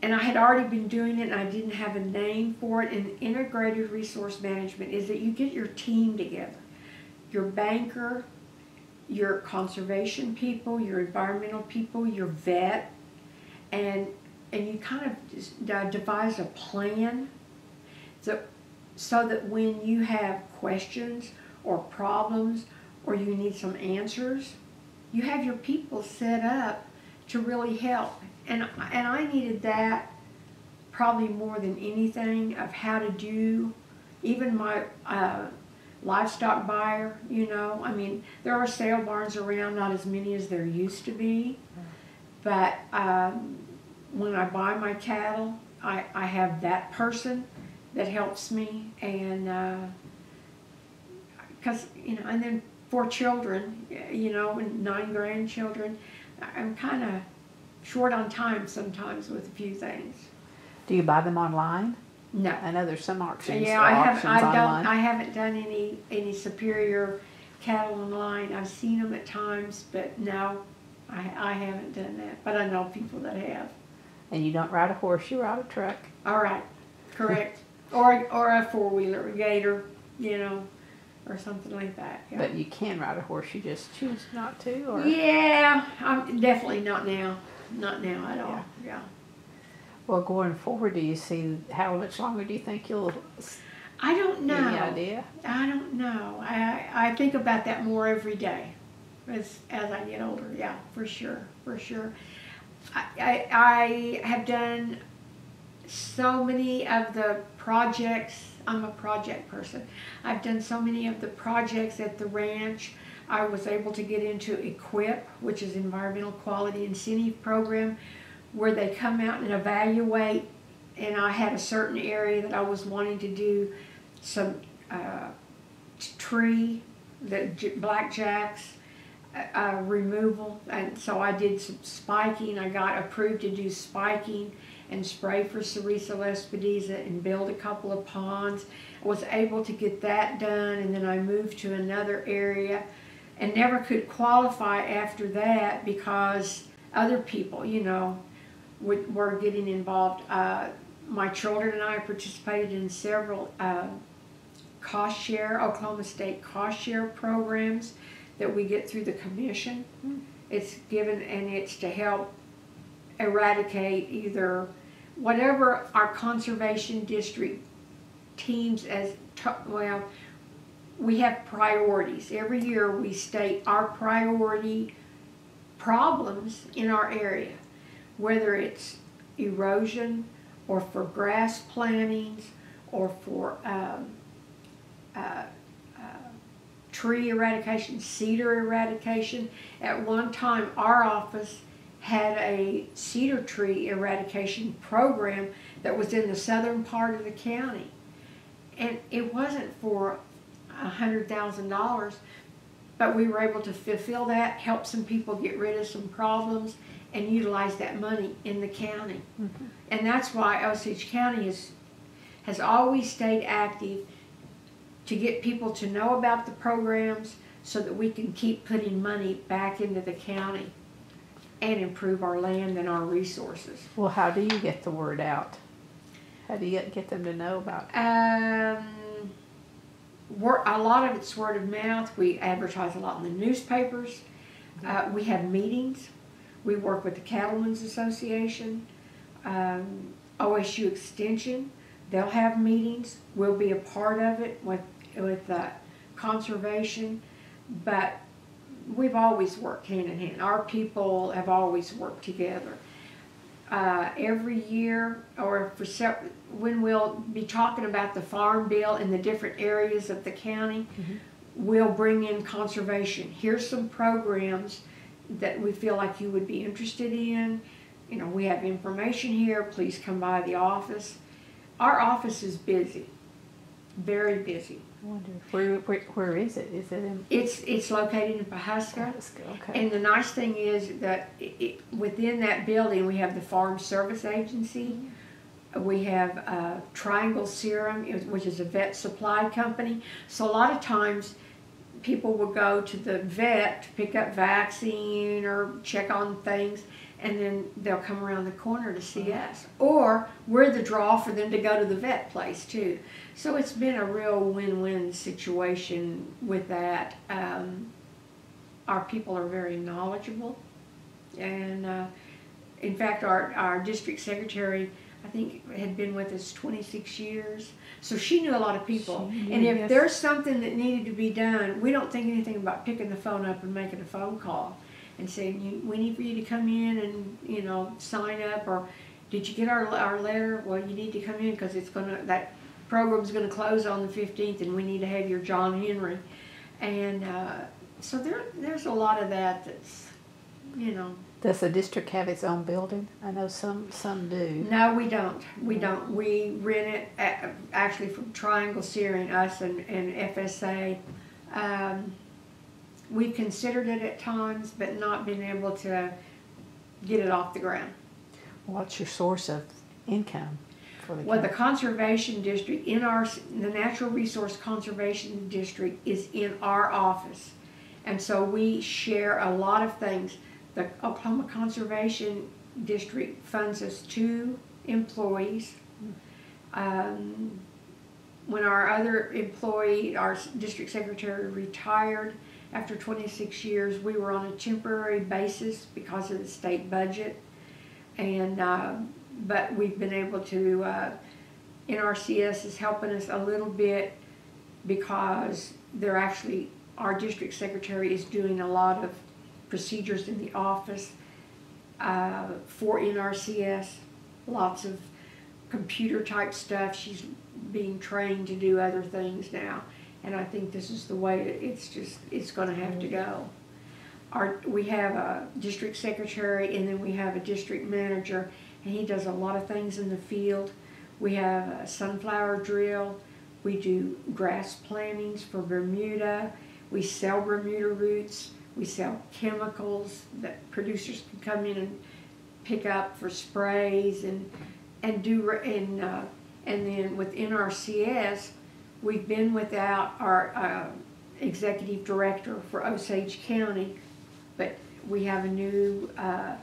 and I had already been doing it, and I didn't have a name for it. And Integrated Resource Management is that you get your team together, your banker, your conservation people, your environmental people, your vet, and and you kind of devise a plan so so that when you have questions or problems or you need some answers, you have your people set up to really help. And and I needed that probably more than anything of how to do even my uh, livestock buyer, you know. I mean, there are sale barns around, not as many as there used to be. But um, when I buy my cattle, I, I have that person that helps me. And because, you know, and then four children, you know, and nine grandchildren, I'm kind of short on time sometimes with a few things. Do you buy them online? No. I know there's some auctions. Yeah, I haven't. I don't. online. I haven't done any any superior cattle online. I've seen them at times, but no, I I haven't done that. But I know people that have. And you don't ride a horse. You ride a truck. All right, correct. [LAUGHS] or or a four wheeler, a gator, you know, or something like that. Yeah. But you can ride a horse. You just choose not to. Or yeah, I'm definitely not now. Not now at all. Yeah. well, going forward, do you see how much longer do you think you'll? I don't know. Any idea? I don't know. I I think about that more every day, as as I get older. Yeah, for sure, for sure. I I, I have done so many of the projects. I'm a project person. I've done so many of the projects at the ranch. I was able to get into EQIP, which is Environmental Quality Incentive Program, where they come out and evaluate. And I had a certain area that I was wanting to do some uh, tree, the blackjacks uh, uh, removal, and so I did some spiking. I got approved to do spiking and spray for Sericea lespedeza and build a couple of ponds. I was able to get that done, and then I moved to another area, and never could qualify after that because other people, you know, were, were getting involved. Uh, my children and I participated in several uh, cost share, Oklahoma State cost share programs that we get through the commission. It's given and it's to help eradicate either whatever our conservation district teams as well we have priorities every year we state our priority problems in our area whether it's erosion or for grass plantings or for um, uh, uh, tree eradication, cedar eradication. At one time, our office had a cedar tree eradication program that was in the southern part of the county. And it wasn't for a hundred thousand dollars, but we were able to fulfill that, help some people get rid of some problems, and utilize that money in the county. And that's why Osage County is, has always stayed active to get people to know about the programs so that we can keep putting money back into the county and improve our land and our resources. Well, how do you get the word out? How do you get, get them to know about? Um, wor- a lot of it's word of mouth. We advertise a lot in the newspapers. Uh, we have meetings. We work with the Cattlemen's Association, um, OSU Extension. They'll have meetings. We'll be a part of it with with uh, conservation, but we've always worked hand in hand. Our people have always worked together. Uh, every year, or for se- when we'll be talking about the farm bill in the different areas of the county, we'll bring in conservation. Here's some programs that we feel like you would be interested in. You know, we have information here. Please come by the office. Our office is busy, very busy. I wonder where, where, where is it? Is it in It's it's located in Pawhuska. Alaska? Okay. And the nice thing is that it, it, within that building, we have the Farm Service Agency. We have uh, Triangle Serum, which is a vet supply company. So a lot of times, people will go to the vet to pick up vaccine or check on things, and then they'll come around the corner to see us. Or we're the draw for them to go to the vet place too. So it's been a real win-win situation with that. Um, our people are very knowledgeable. And uh, in fact, our, our district secretary, I think, had been with us 26 years. So she knew a lot of people. Knew, and if yes. there's something that needed to be done, we don't think anything about picking the phone up and making a phone call and saying, we need for you to come in and, you know, sign up or did you get our, our letter? Well, you need to come in because it's going to, that program's going to close on the 15th and we need to have your John Henry. And uh, so there, there's a lot of that that's, you know, Does the district have its own building? I know some some do. no, we don't. We don't. We rent it a actually from Triangle Serum, us and, and FSA. Um, we've considered it at times, but not been able to get it off the ground. What's your source of income for the Well, the conservation district in our, the natural resource conservation district is in our office. And so we share a lot of things. The Oklahoma Conservation District funds us two employees. Um, when our other employee, our district secretary retired after twenty-six years, we were on a temporary basis because of the state budget. And, uh, but we've been able to, uh, NRCS is helping us a little bit because they're actually, our district secretary is doing a lot of procedures in the office uh, for NRCS, lots of computer type stuff. She's being trained to do other things now. And I think this is the way it- it's just, it's gonna have to go. our, we have a district secretary and then we have a district manager, and he does a lot of things in the field. We have a sunflower drill, we do grass plantings for Bermuda, we sell Bermuda roots, we sell chemicals that producers can come in and pick up for sprays and, and do, and, uh, and then with NRCS, we've been without our, uh, executive director for Osage County, but we have a new, uh,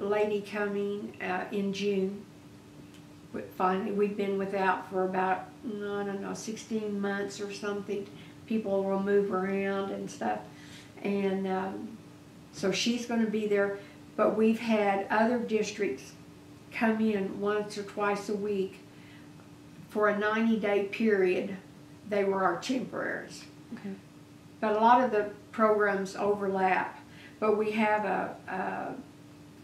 lady coming, uh, in June. But finally, we've been without for about, no, I don't know, sixteen months or something. People will move around and stuff. And, um, so she's gonna be there, but we've had other districts come in once or twice a week for a ninety-day period. They were our temporaries. Okay. But a lot of the programs overlap. But we have a, a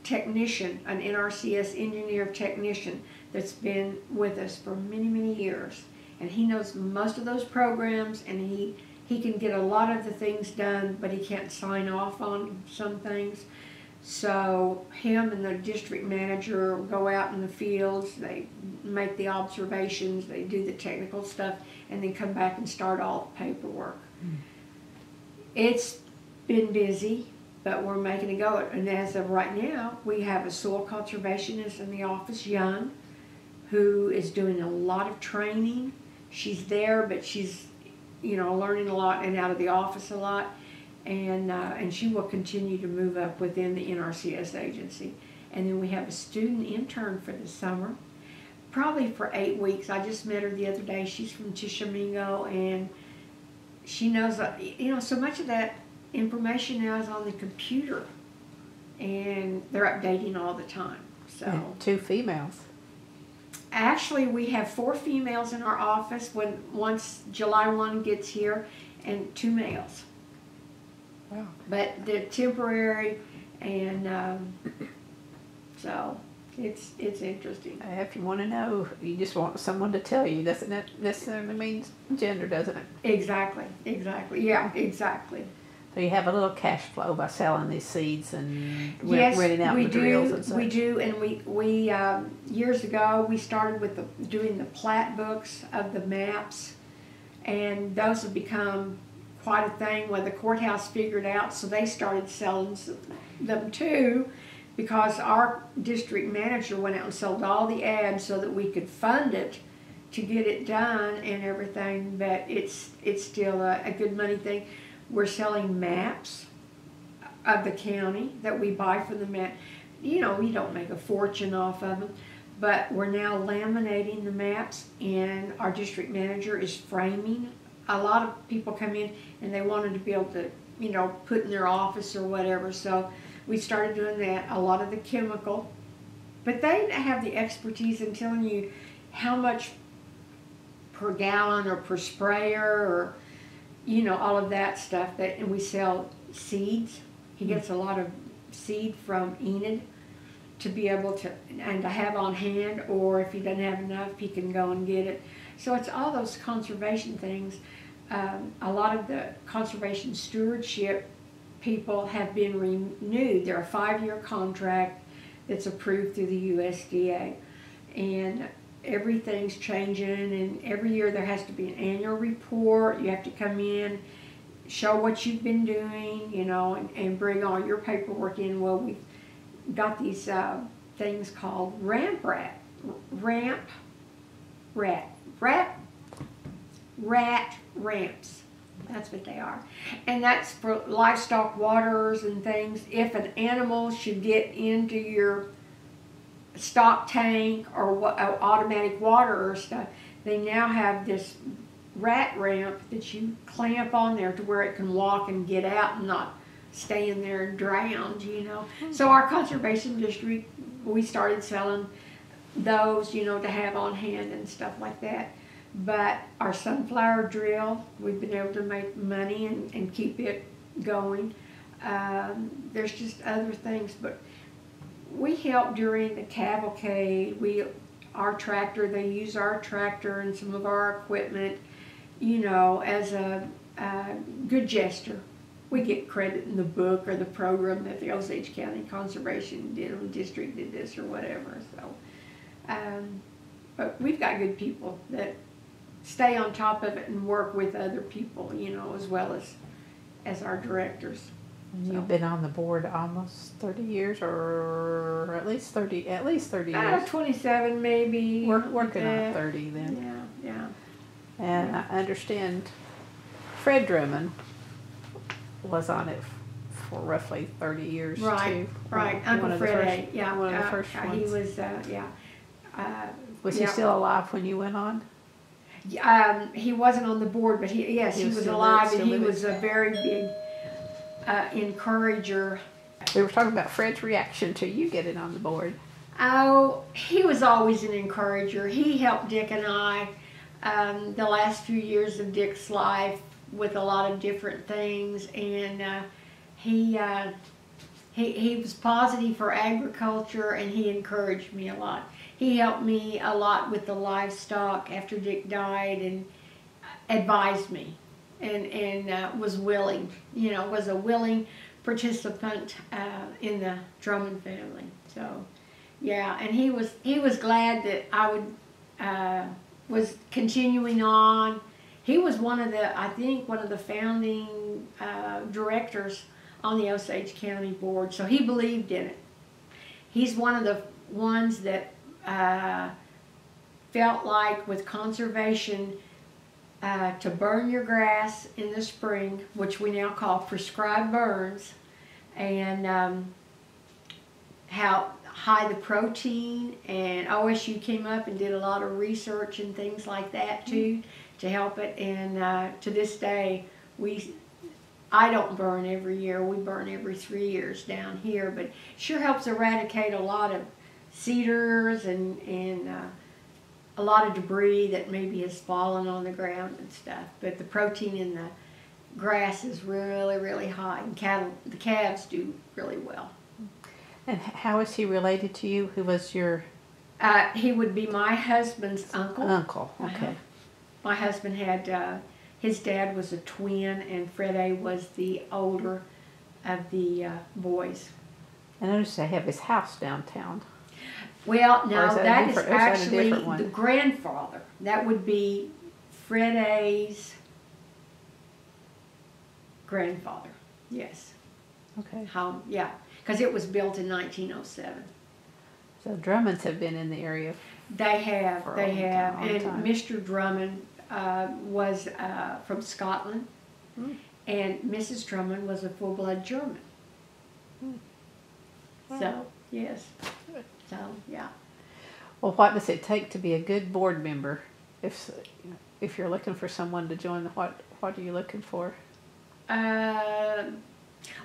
technician, an NRCS engineer technician that's been with us for many, many years. And he knows most of those programs and he, he can get a lot of the things done, but he can't sign off on some things. So him and the district manager go out in the fields, they make the observations, they do the technical stuff, and then come back and start all the paperwork. Hmm. It's been busy, but we're making it go. And as of right now, we have a soil conservationist in the office, Young, who is doing a lot of training. She's there, but she's, you know, learning a lot and out of the office a lot. And, uh, and she will continue to move up within the NRCS agency. And then we have a student intern for the summer, probably for eight weeks. I just met her the other day. She's from Tishomingo, and she knows, uh, you know, so much of that information now is on the computer, and they're updating all the time. So two females. actually, we have four females in our office when once July one gets here, and two males. Wow. But they're temporary, and um, so it's it's interesting. Uh, If you want to know, you just want someone to tell you. Doesn't that necessarily mean gender, doesn't it? Exactly, exactly. Yeah, exactly. So you have a little cash flow by selling these seeds and Yes, renting out we drills do. and such. We do, and we we um, years ago we started with the, doing the plat books of the maps, and those have become quite a thing. When the courthouse figured out, so they started selling them too, because our district manager went out and sold all the ads so that we could fund it to get it done and everything. But it's it's still a, a good money thing. We're selling maps of the county that we buy from the map. You know, we don't make a fortune off of them, but we're now laminating the maps, and our district manager is framing. A lot of people come in and they wanted to be able to, you know, put in their office or whatever. So we started doing that. A lot of the chemical, but they have the expertise in telling you how much per gallon or per sprayer or you know all of that stuff that and we sell seeds he gets a lot of seed from enid to be able to and to have on hand or if he doesn't have enough he can go and get it so it's all those conservation things um, a lot of the conservation stewardship people have been renewed. They're a five-year contract that's approved through the usda and everything's changing and every year there has to be an annual report. You have to come in show what you've been doing you know and, and bring all your paperwork in. Well we've got these uh, things called ramp rat ramp rat rat rat ramps that's what they are and that's for livestock waters and things if an animal should get into your stock tank or what, uh, automatic water or stuff, they now have this rat ramp that you clamp on there to where it can walk and get out and not stay in there and drown, you know. So our conservation district, we started selling those, you know, to have on hand and stuff like that. But our sunflower drill, we've been able to make money and, and keep it going. Um, there's just other things, but we help during the cavalcade. We, our tractor, they use our tractor and some of our equipment, you know, as a, a good gesture. we get credit in the book or the program that the Osage County Conservation did, district did this or whatever, so. Um, but we've got good people that stay on top of it and work with other people, you know, as well as, as our directors. So- You've been on the board almost thirty years, or at least thirty, at least thirty Uh, years. twenty-seven maybe. We're working on thirty then. Yeah, yeah. And I understand Fred Drummond was on it for roughly thirty years too. Right, right, One Uncle Fred, first- yeah. One of the uh, first uh, He was, uh, yeah. Uh, Was he still alive when you went on? Um, he wasn't on the board, but he, yes, He he was was alive and he still was a very big, uh, encourager. We were talking about Fred's reaction to you getting on the board. Oh, he was always an encourager. He helped Dick and I, um, the last few years of Dick's life with a lot of different things and, uh, he, uh, he, he was positive for agriculture and he encouraged me a lot. He helped me a lot with the livestock after Dick died and advised me and, and uh, was willing, you know, was a willing participant uh, in the Drummond family. So, yeah, and he was he was glad that I would uh, was continuing on. He was one of the I think one of the founding uh, directors on the Osage County Board, so he believed in it. He's one of the ones that uh, felt like with conservation uh, to burn your grass in the spring, which we now call prescribed burns, and um, how high the protein and OSU came up and did a lot of research and things like that too to help it. And uh, to this day, we I don't burn every year. We burn every three years down here, but sure helps eradicate a lot of cedars and and uh, a lot of debris that maybe has fallen on the ground and stuff. But the protein in the grass is really really high, and cattle the calves do really well. And how is he related to you? Who was your Uh, he would be my husband's uncle. uncle? Uh-huh. Okay. My husband had, uh, his dad was a twin, and Fred A. was the older of the uh, boys. I noticed they have his house downtown. Well, Or no, is that that is different- or is that a actually different one? the grandfather. That would be Fred A.'s grandfather. Yes. Okay. How? Yeah, because it was built in 1907. So Drummonds have been in the area. They have, they have, time, and time. Mr. Drummond uh, was uh, from Scotland, Hmm. and Mrs. Drummond was a full-blood German. Hmm. So yes, Good. So yeah. Well, what does it take to be a good board member? If if you're looking for someone to join, what what are you looking for? Uh,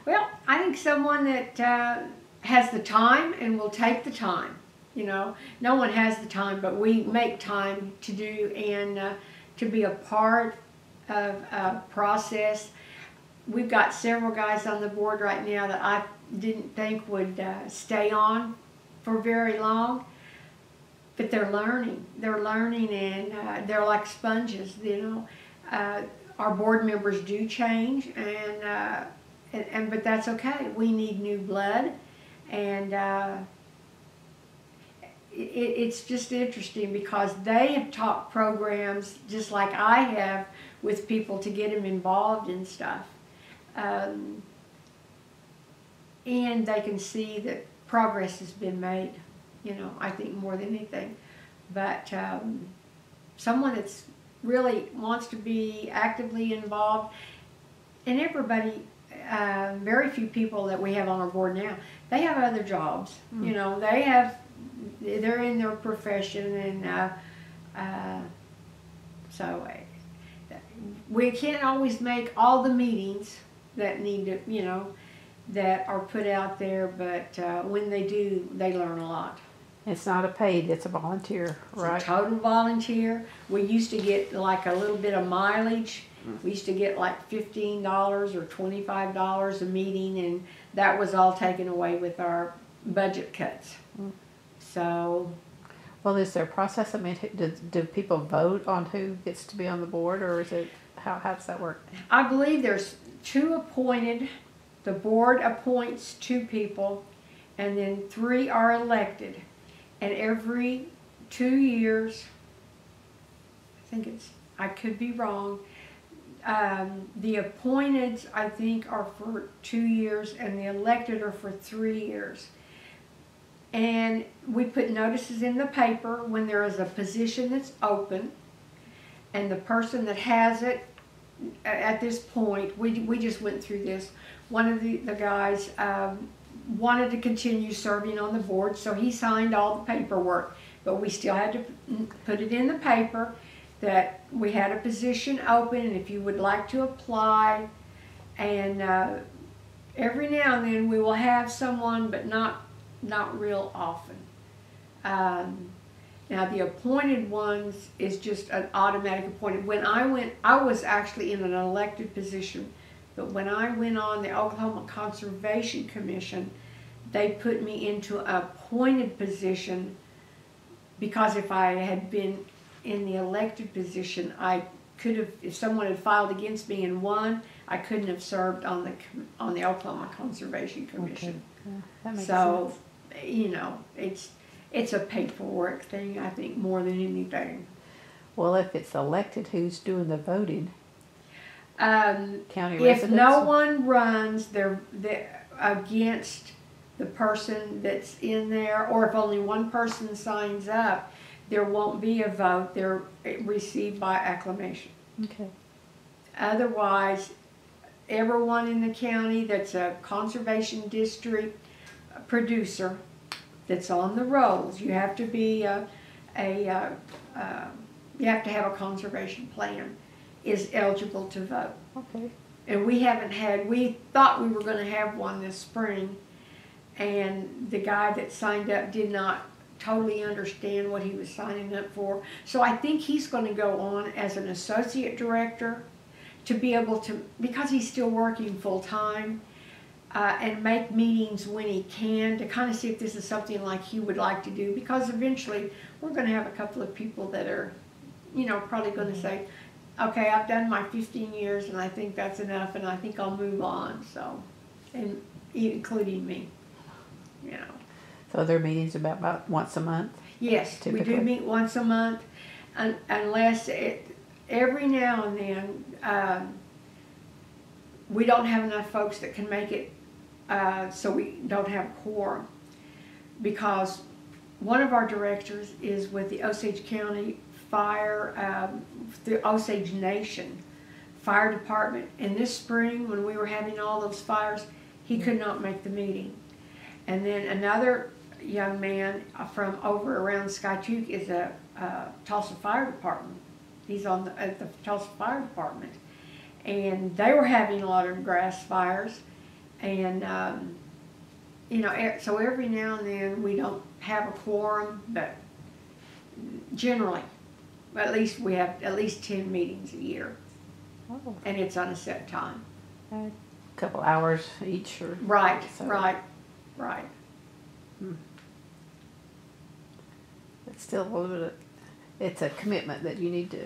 well, I think someone that uh, has the time and will take the time. You know, no one has the time, but we make time to do and uh, to be a part of a process. We've got several guys on the board right now that I didn't think would uh, stay on for very long, but they're learning. They're learning and uh, they're like sponges, you know. Uh, our board members do change and, uh, and, and but that's okay. We need new blood and uh, it, it's just interesting because they have taught programs just like I have with people to get them involved in stuff. Um, and they can see that progress has been made, you know, I think more than anything. But um, someone that's really wants to be actively involved, and everybody, uh, very few people that we have on our board now, they have other jobs. You know, they have, they're in their profession, and uh, uh, so we can't always make all the meetings that need to, you know, that are put out there, but uh, when they do, they learn a lot. It's not a paid; it's a volunteer, It's right? a total volunteer. We used to get like a little bit of mileage. We used to get like fifteen dollars or twenty-five dollars a meeting, and that was all taken away with our budget cuts. Mm. So Well, is there a process? I mean, do, do people vote on who gets to be on the board, or is it how how does that work? I believe there's two appointed, the board appoints two people, and then three are elected. And every two years, I think it's, I could be wrong, um, the appointed, I think, are for two years, and the elected are for three years. And we put notices in the paper when there is a position that's open, and the person that has it at this point, we, we just went through this. One of the, the guys um, wanted to continue serving on the board, so he signed all the paperwork. But we still had to put it in the paper that we had a position open, and if you would like to apply, and uh, every now and then we will have someone, but not not real often. Um, now the appointed ones is just an automatic appointed. When I went, I was actually in an elected position, but when I went on the Oklahoma Conservation Commission, they put me into a appointed position because if I had been in the elected position, I could have, if someone had filed against me and won, I couldn't have served on the on the Oklahoma Conservation Commission. Yeah, that makes So, sense. you know, it's it's a paperwork thing, I think, more than anything. Well, if it's elected, who's doing the voting? Um, County if residents? no one runs, they're, they're against the person that's in there, or if only one person signs up, there won't be a vote. They're received by acclamation. Okay. Otherwise, everyone in the county that's a conservation district producer that's on the rolls, you have to be a, a, uh, uh, you have to have a conservation plan, is eligible to vote. Okay. And we haven't had, we thought we were gonna have one this spring, and the guy that signed up did not totally understand what he was signing up for. So I think he's gonna go on as an associate director to be able to, because he's still working full-time, uh, and make meetings when he can to kind of see if this is something like he would like to do, because eventually, we're gonna have a couple of people that are, you know, probably gonna say, okay, I've done my fifteen years and I think that's enough and I think I'll move on, so, and including me, you know. So their meetings about, about once a month? Yes, we do meet once a month, un- unless it, every now and then, um, we don't have enough folks that can make it, uh, so we don't have a quorum. Because one of our directors is with the Osage County Fire, um, the Osage Nation Fire Department. And this spring, when we were having all those fires, he could not make the meeting. And then another young man from over around Skiatook is a, uh Tulsa Fire Department. He's on the, at the Tulsa Fire Department. And they were having a lot of grass fires. And, um, you know, so every now and then we don't have a quorum, but generally, at least we have at least ten meetings a year. Oh, And it's on a set time. a couple hours each or? Right, So- right, right. It's still a little bit, of- it's a commitment that you need to,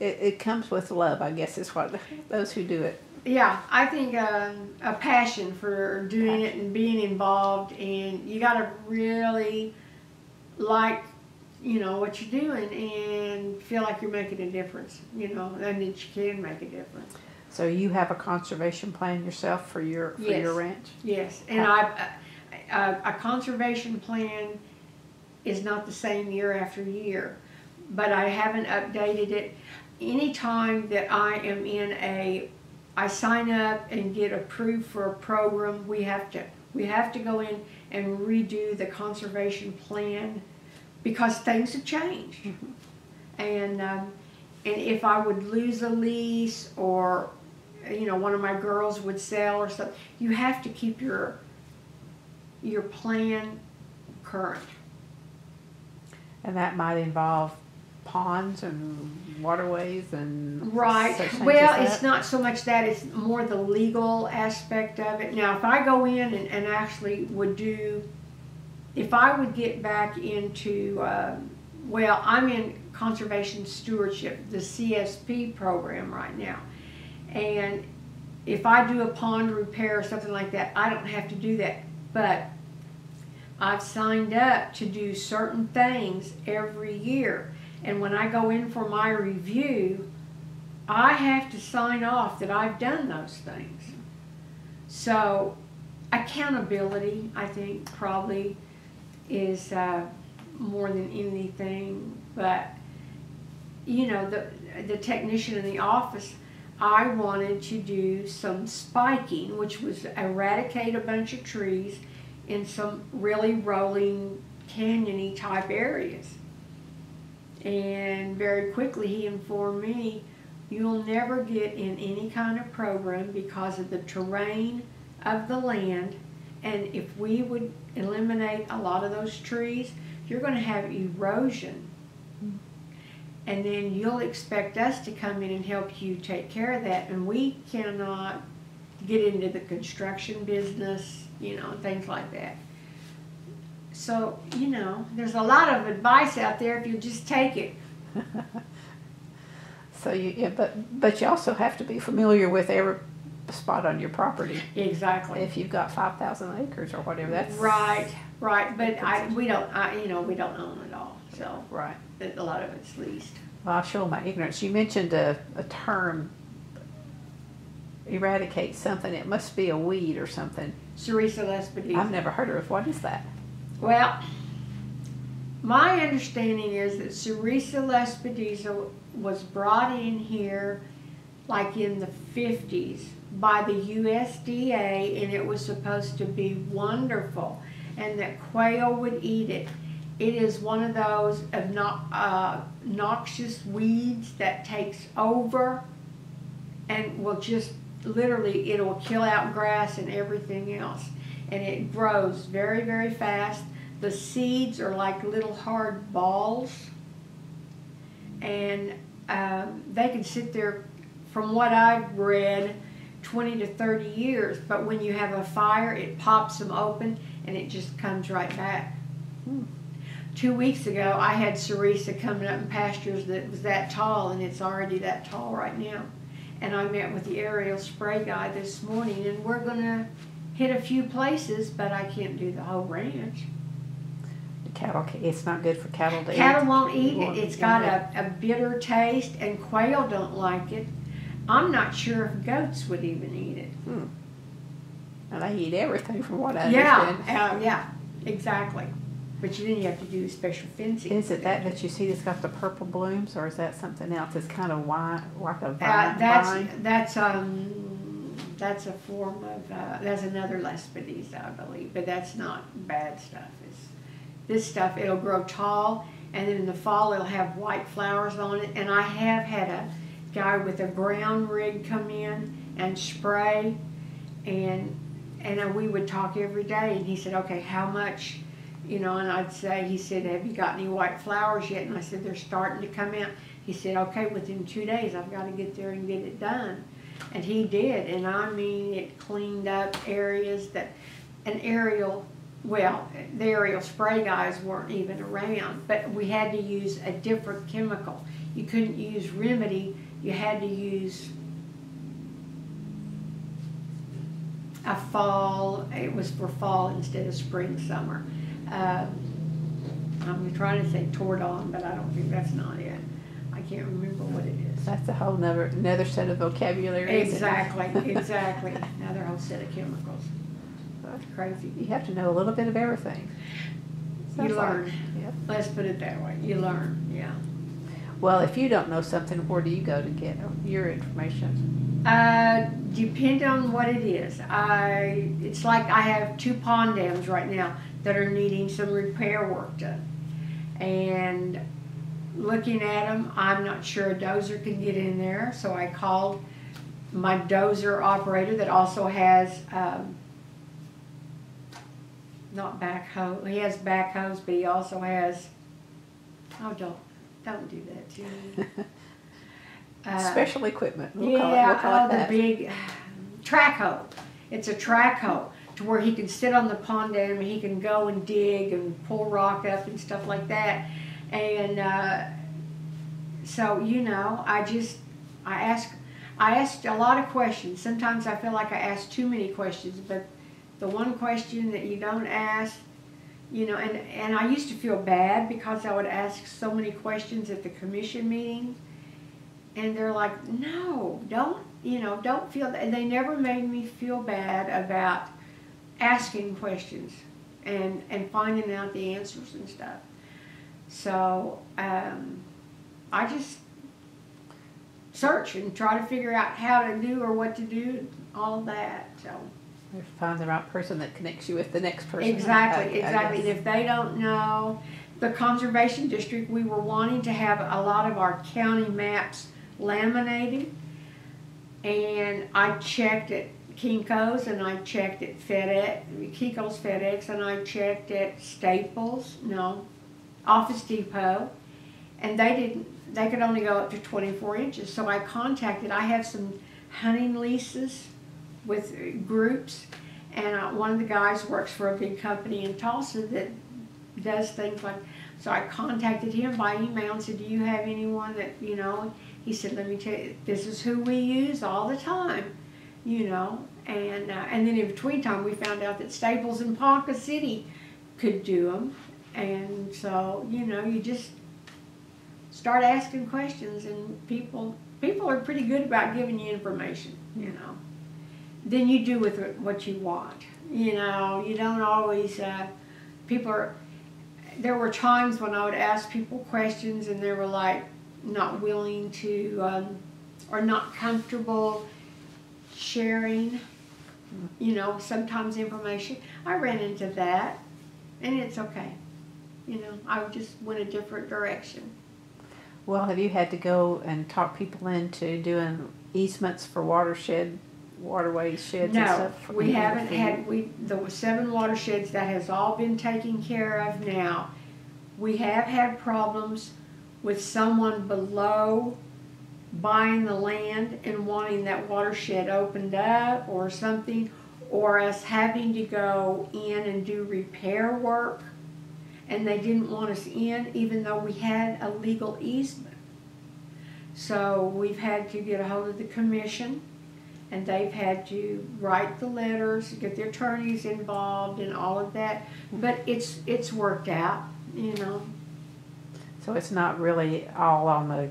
it, it comes with love, I guess is what, those who do it. Yeah, I think um, a passion for doing it and being involved, and you got to really like, you know, what you're doing and feel like you're making a difference, you know, and that you can make a difference. So you have a conservation plan yourself for your, for Yes. your ranch? Yes, and I, a, uh, uh, a conservation plan is not the same year after year, but I haven't updated it. Anytime that I am in a, I sign up and get approved for a program, we have to, we have to go in and redo the conservation plan because things have changed. And, um, and if I would lose a lease or, you know, one of my girls would sell or something, you have to keep your, your plan current. And that might involve ponds and waterways and. Right. Well, it's not so much that, it's more the legal aspect of it. Now, if I go in and, and actually would do, if I would get back into, um, well, I'm in conservation stewardship, the CSP program right now. And if I do a pond repair or something like that, I don't have to do that. But I've signed up to do certain things every year. And when I go in for my review, I have to sign off that I've done those things. So accountability, I think, probably is uh, more than anything. But you know, the the technician in the office, I wanted to do some spiking, which was eradicate a bunch of trees in some really rolling canyony type areas. And very quickly he informed me, you'll never get in any kind of program because of the terrain of the land. And if we would eliminate a lot of those trees, you're going to have erosion. And then you'll expect us to come in and help you take care of that. And we cannot get into the construction business, you know, things like that. So, you know, there's a lot of advice out there if you just take it. [LAUGHS] so you, yeah, but but you also have to be familiar with every spot on your property. Exactly. If you've got five thousand acres or whatever, that's right, right. But I, we don't, I, you know, we don't own it all, so right. a lot of it's leased. Well, I'll show my ignorance. You mentioned a, a term, eradicate something. It must be a weed or something. Lespedeza. I've never heard of. What is that? Well, my understanding is that Sericea lespedeza was brought in here like in the 50s by the USDA and it was supposed to be wonderful and that quail would eat it. It is one of those of no, uh, noxious weeds that takes over and will just literally, it will kill out grass and everything else. And it grows very, very fast. The seeds are like little hard balls. And um, they can sit there, from what I've read, 20 to 30 years. But when you have a fire, it pops them open and it just comes right back. Hmm. Two weeks ago, I had sericea coming up in pastures that was that tall, and it's already that tall right now. And I met with the aerial spray guy this morning, and we're going to hit a few places, but I can't do the whole ranch. The cattle, it's not good for cattle to cattle eat. won't eat it. It's got a, a bitter taste, and quail don't like it. I'm not sure if goats would even eat it. Hmm. And they eat everything from what I yeah, understand. Uh, yeah, exactly. But then you have to do special fencing. Is it that that you see that's got the purple blooms, or is that something else? It's kind of white, like a Uh, vine. that's vine? that's um that's a form of uh, that's another lespedeza, I believe, but that's not bad stuff. It's this stuff. It'll grow tall, and then in the fall it'll have white flowers on it. And I have had a guy with a ground rig come in and spray, and and we would talk every day. And he said, okay, how much? You know, and I'd say, he said, have you got any white flowers yet? And I said, they're starting to come out. He said, okay, within two days, I've got to get there and get it done. And he did, and I mean, it cleaned up areas that an aerial, well, the aerial spray guys weren't even around, but we had to use a different chemical. You couldn't use Remedy, you had to use a fall, it was for fall instead of spring, summer. Um, I'm trying to say Tordon, but I don't think that's not it. I can't remember what it is. That's a whole nother another set of vocabulary. Exactly, [LAUGHS] exactly. Another whole set of chemicals. That's crazy. You have to know a little bit of everything. You Sounds like- learn. Yep. Let's put it that way. You learn, yeah. Well, if you don't know something, where do you go to get your information? Uh, depend on what it is. I, it's like I have two pond dams right now that are needing some repair work done. And looking at them, I'm not sure a dozer can get in there, so I called my dozer operator that also has, um, not backhoe, he has backhoes, but he also has, oh, don't, don't do that to me. [LAUGHS] Uh, Special equipment. We'll call it, yeah, we'll oh, the big track hoe. It's a track hoe to where he can sit on the pond and he can go and dig and pull rock up and stuff like that. And uh, so, you know, I just, I ask, I asked a lot of questions. Sometimes I feel like I ask too many questions, but the one question that you don't ask, you know, and, and I used to feel bad because I would ask so many questions at the commission meeting. And they're like, no, don't, you know, don't feel that. And they never made me feel bad about asking questions and, and finding out the answers and stuff. So, um, I just search and try to figure out how to do or what to do, all that, so. Find the right person that connects you with the next person. I- Exactly, I exactly. And if they don't know, the conservation district, we were wanting to have a lot of our county maps laminated. And I checked at Kinko's and I checked at FedEx, Kinko's FedEx, and I checked at Staples, no, Office Depot. And they didn't, they could only go up to twenty-four inches, so I contacted, I have some hunting leases with groups. And uh, one of the guys works for a big company in Tulsa that does things like, so I contacted him by email and said, do you have anyone that, you know? He said, let me tell you, this is who we use all the time, you know? And, uh, and then in between time, we found out that Staples in Ponca City could do them. And so, you know, you just start asking questions and people, people are pretty good about giving you information, you know? Then you do with it what you want, you know? You don't always, uh, people are, there were times when I would ask people questions and they were like not willing to um, or not comfortable sharing, you know, sometimes information. I ran into that and it's okay. You know, I just went a different direction. Well, have you had to go and talk people into doing easements for watershed, waterways, sheds and No, stuff? we haven't had, we, the seven watersheds, that has all been taken care of now. We have had problems with someone below buying the land and wanting that watershed opened up or something, or us having to go in and do repair work. And they didn't want us in, even though we had a legal easement. So we've had to get a hold of the commission and they've had to write the letters, get the attorneys involved and all of that. But it's, it's worked out, you know. So it's not really all on the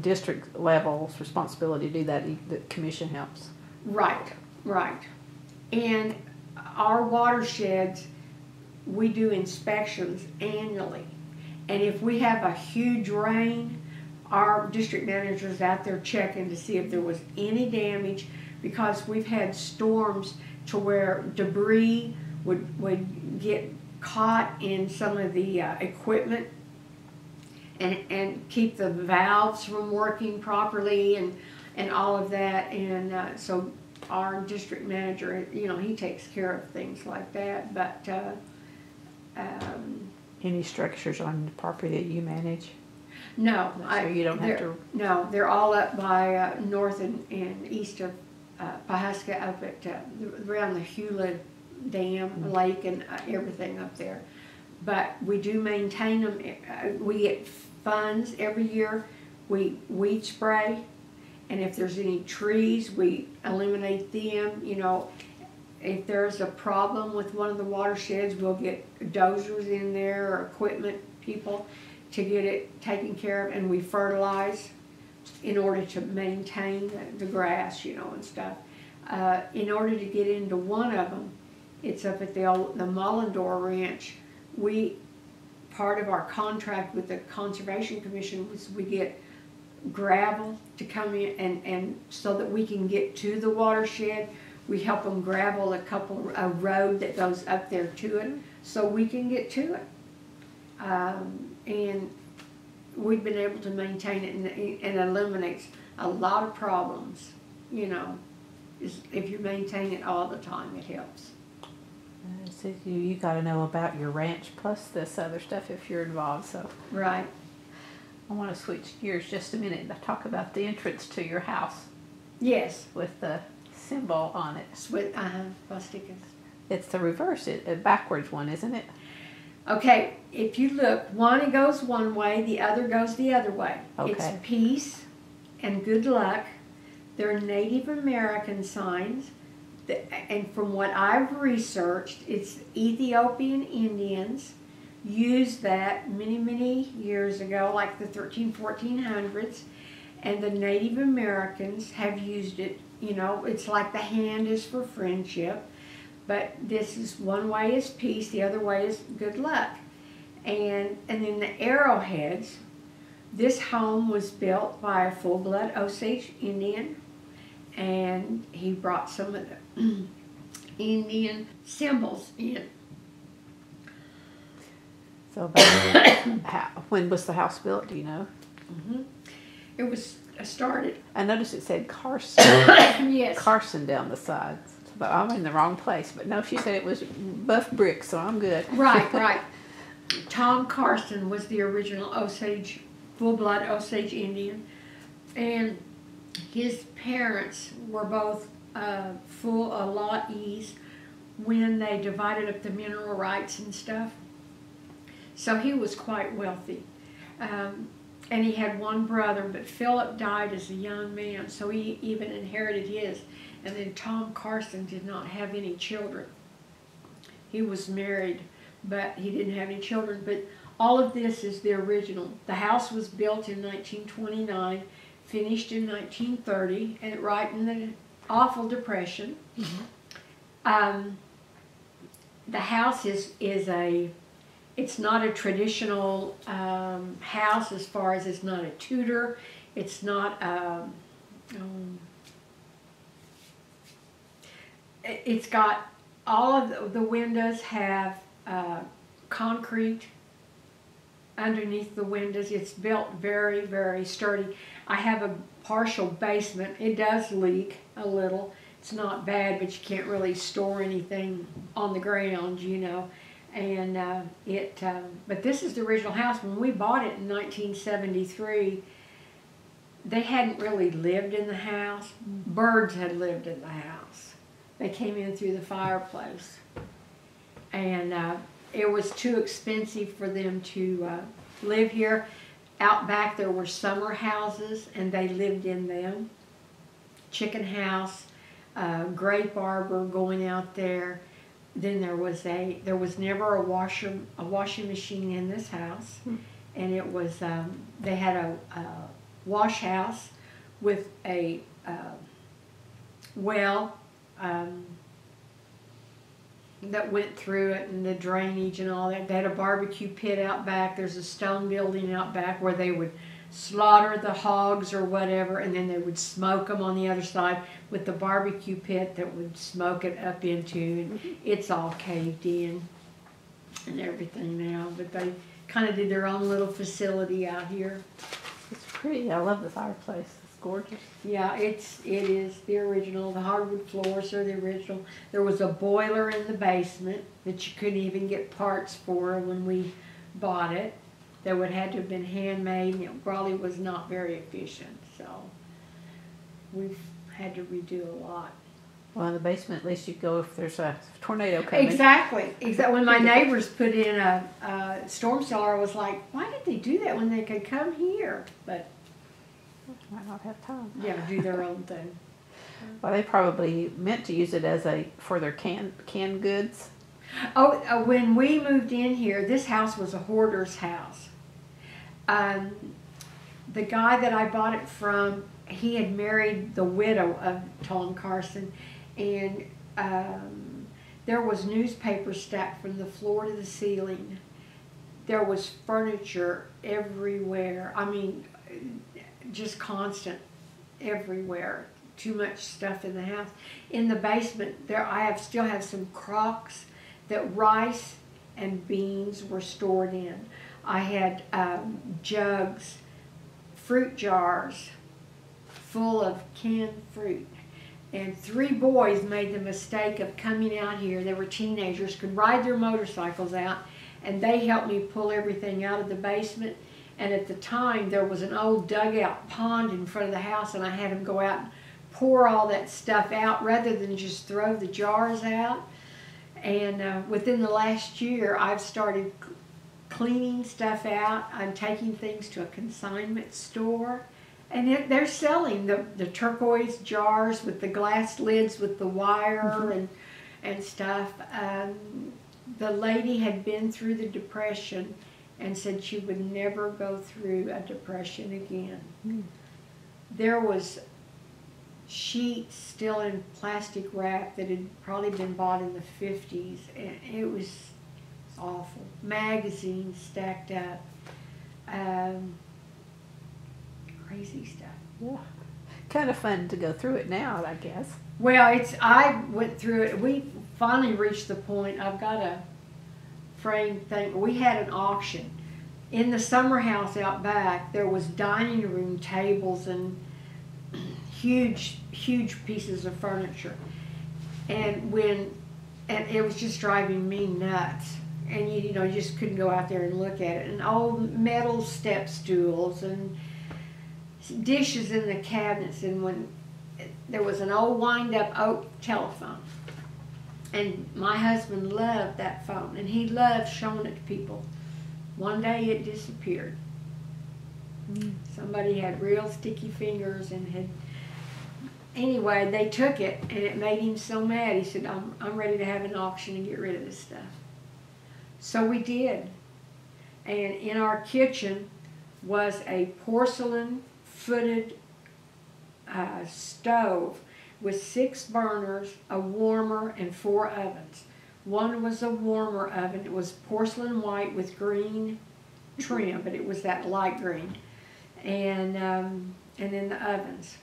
district level's responsibility to do that, the commission helps. Right, right. And our watersheds, we do inspections annually. And if we have a huge rain, our district manager's out there checking to see if there was any damage because we've had storms to where debris would, would get caught in some of the uh, equipment and, and keep the valves from working properly and, and all of that. And uh, so our district manager, you know, he takes care of things like that. But uh, um, Any structures on the property that you manage? no, So I, you don't have to, no, they're all up by uh, north and, and east of uh, Pawhuska, up at uh, around the Hulah Dam Mm-hmm. Lake and uh, everything up there. But we do maintain them. Uh, we get funds every year. We weed spray, and if there's any trees, we eliminate them. You know, if there's a problem with one of the watersheds, we'll get dozers in there or equipment people to get it taken care of, and we fertilize in order to maintain the- grass, you know, and stuff. Uh, in order to get into one of them, it's up at the old, the Mullendore Ranch. We, part of our contract with the Conservation Commission was we get gravel to come in and, and so that we can get to the watershed. We help them gravel a couple, a road that goes up there to it, so we can get to it. Um, and we've been able to maintain it and and it eliminates a lot of problems, you know. If you maintain it all the time, it helps. uh, so you, you gotta know about your ranch plus this other stuff if you're involved, so. Right. I wanna switch gears just a minute and talk about the entrance to your house Yes. with the symbol on it. Sweet, uh-huh. It's the reverse, it, a backwards one, isn't it? Okay, if you look, one goes one way, the other goes the other way. It's peace and good luck. they're Native American signs. And from what I've researched, it's Ethiopian Indians used that many, many years ago, like the 13, 1400s. And the Native Americans have used it, you know, it's like the hand is for friendship. But this is one way is peace, the other way is good luck. And, and then the arrowheads, this home was built by a full-blood Osage Indian, and he brought some of the [CLEARS THROAT] Indian symbols in. So about, [COUGHS] how, when was the house built? Do you know? Mm-hmm. It was uh, started, I noticed it said Carson, [COUGHS] yes, Carson down the sides. But I'm in the wrong place. But no, she said it was buff brick, so I'm good. right, [LAUGHS] right. Tom Carson was the original Osage, full-blood Osage Indian, and his parents were both uh, full allottees when they divided up the mineral rights and stuff. So he was quite wealthy. Um, and he had one brother, but Philip died as a young man, so he even inherited his. And then Tom Carson did not have any children. He was married, but he didn't have any children. But all of this is the original. The house was built in 1929, finished in 1930, and right in the awful depression. Um, the house is is a it's not a traditional um, house as far as it's not a Tudor. It's not a, um, it- it's got all of the, windows have uh, concrete underneath the windows. It's built very, very sturdy. I have a partial basement. It does leak a little. It's not bad, but you can't really store anything on the ground, you know. And uh, it, um, but this is the original house. When we bought it in 1973, they hadn't really lived in the house. Birds had lived in the house. They came in through the fireplace. And uh, it was too expensive for them to uh, live here. Out back there were summer houses and they lived in them. Chicken house, uh, grape arbor going out there. Then there was a there was never a washer a washing machine in this house, and it was um, they had a, a wash house with a uh, well um, that went through it and the drainage and all that. They had a barbecue pit out back. There's a stone building out back where they would slaughter the hogs or whatever, and then they would smoke them on the other side with the barbecue pit that would smoke it up into. And it's all caved in and everything now, but they kind of did their own little facility out here. It's pretty. I love the fireplace. Gorgeous. Yeah, it's it is the original. The hardwood floors are the original. There was a boiler in the basement that you couldn't even get parts for when we bought it. That would had to have been handmade, and it probably was not very efficient. So we've had to redo a lot. Well, in the basement, at least you go if there's a tornado coming. Exactly. Exactly. When my neighbors put in a, a storm cellar, I was like, why did they do that when they could come here? But Might not have time. yeah, do their own thing. [LAUGHS] Well, they probably meant to use it as a for their canned canned goods. Oh, uh, when we moved in here, this house was a hoarder's house. Um, the guy that I bought it from, he had married the widow of Tom Carson, and um, there was newspaper stacked from the floor to the ceiling. There was furniture everywhere. I mean, just constant everywhere. Too much stuff in the house. In the basement, there I have still have some crocks that rice and beans were stored in. I had um, jugs, fruit jars full of canned fruit. And three boys made the mistake of coming out here. They were teenagers, could ride their motorcycles out, and they helped me pull everything out of the basement. And at the time, there was an old dugout pond in front of the house, and I had them go out and pour all that stuff out rather than just throw the jars out. And uh, within the last year, I've started cleaning stuff out. I'm taking things to a consignment store And it, they're selling the, the turquoise jars with the glass lids with the wire and and stuff. Um, the lady had been through the depression and said she would never go through a depression again. Mm. There was sheets still in plastic wrap that had probably been bought in the 50s and it was awful. Magazines stacked up. Um, crazy stuff. Yeah. Kind of fun to go through it now, I guess. Well, it's I went through it. We finally reached the point. I've got a frame thing. We had an auction in the summer house out back. There was dining room tables and huge, huge pieces of furniture. And when, and it was just driving me nuts. And you, you know, you just couldn't go out there and look at it. And old metal step stools and dishes in the cabinets. And when there was an old wind-up oak telephone. And my husband loved that phone, and he loved showing it to people. One day it disappeared. Mm. Somebody had real sticky fingers and had. Anyway, they took it, and it made him so mad. He said, "I'm I'm ready to have an auction and get rid of this stuff." So we did, and in our kitchen was a porcelain footed uh, stove with six burners, a warmer, and four ovens. One was a warmer oven. It was porcelain white with green trim, but it was that light green. And um, and then the ovens.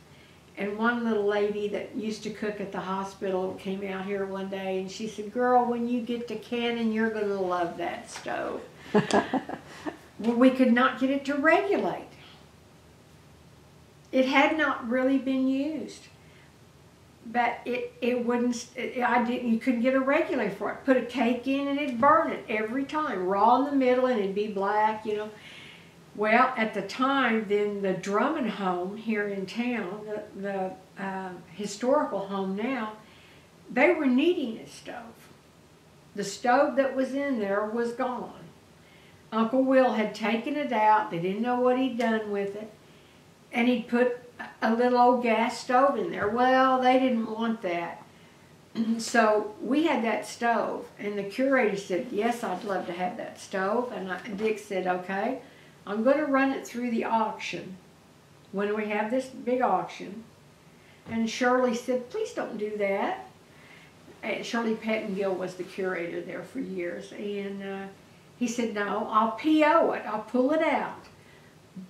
And one little lady that used to cook at the hospital came out here one day and she said, Girl, when you get to Cannon, you're going to love that stove. [LAUGHS] well, we could not get it to regulate. It had not really been used. But it, it wouldn't, it, I didn't, you couldn't get a regulator for it. Put a cake in and it'd burn it every time, raw in the middle and it'd be black, you know. Well, at the time, then the Drummond home here in town, the, the uh, historical home now, they were needing a stove. The stove that was in there was gone. Uncle Will had taken it out. They didn't know what he'd done with it. And he'd put a little old gas stove in there. Well, they didn't want that. [CLEARS THROAT] so we had that stove. And the curator said, yes, I'd love to have that stove. And I, Dick said, okay. I'm going to run it through the auction when we have this big auction. And Shirley said, please don't do that. And Shirley Pettingill was the curator there for years. And uh, he said, no, I'll PO it. I'll pull it out.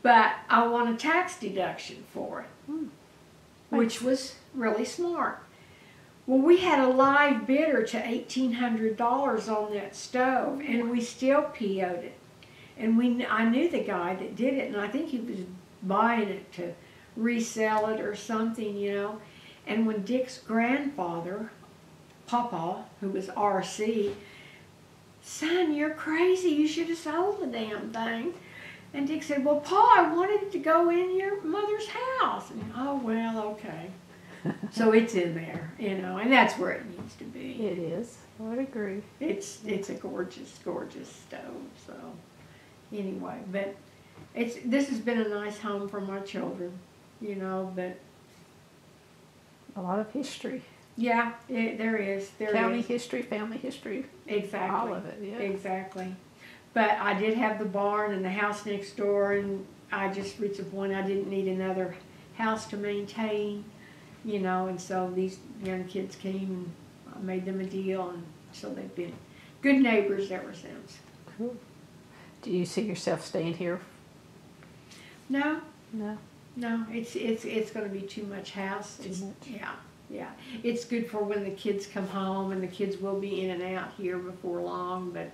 But I want a tax deduction for it, Hmm. which was really smart. Well, we had a live bidder to $1,800 on that stove, and we still PO'd it and we I knew the guy that did it, and I think he was buying it to resell it or something, you know. And when Dick's grandfather, Papa, who was RC, son, you're crazy. You should have sold the damn thing. And Dick said, well, Pa, I wanted it to go in your mother's house. And, oh, well, okay. [LAUGHS] so it's in there, you know, and that's where it needs to be. It is. I would agree. It's it's a gorgeous, gorgeous stove. So anyway, but it's this has been a nice home for my children, you know. But A lot of history. yeah, it, there is there is County history, family history, exactly all of it, yeah. exactly. But I did have the barn and the house next door, and I just reached a point I didn't need another house to maintain, you know. And so these young kids came, and I made them a deal, and so they've been good neighbors ever since. Cool. Do you see yourself staying here? No, No. No, it's it's it's going to be too much house. Too It's, much. Yeah, yeah. It's good for when the kids come home, and the kids will be in and out here before long. But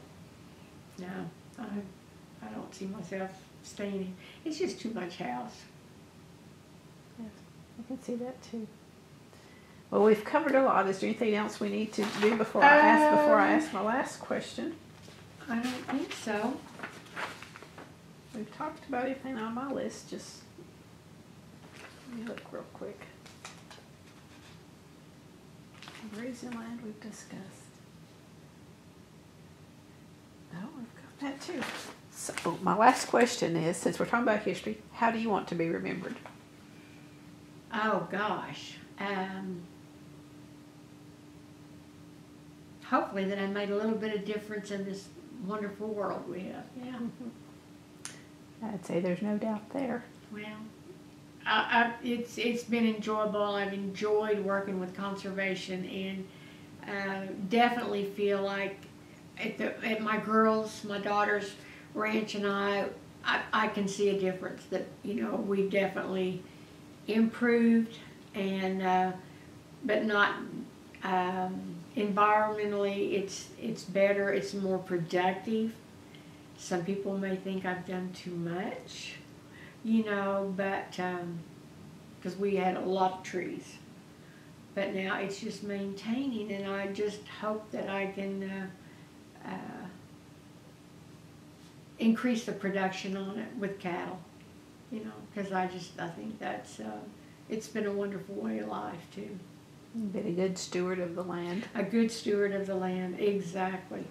no, I I don't see myself staying. in. It's just too much house. I can see that too. Well, we've covered a lot. Is there anything else we need to do before I ask before I Um, ask my last question? I don't think so. We've talked about everything on my list. Just let me look real quick. Grazing land we've discussed. Oh, we've got that too. So my last question is, since we're talking about history, how do you want to be remembered? Oh gosh. Um, hopefully that I made a little bit of difference in this wonderful world we have. Yeah. I'd say there's no doubt there. Well, I, I, it's it's been enjoyable. I've enjoyed working with conservation and uh, definitely feel like at the at my girls, my daughters' ranch, and I, I, I can see a difference that you know we definitely improved and uh, but not um, environmentally. It's it's better. It's more productive. Some people may think I've done too much, you know, but because we had a lot of trees. But now it's just maintaining, and I just hope that I can uh, uh, increase the production on it with cattle, you know, because I just I think that's uh, it's been a wonderful way of life too. Been a good steward of the land. A good steward of the land, exactly.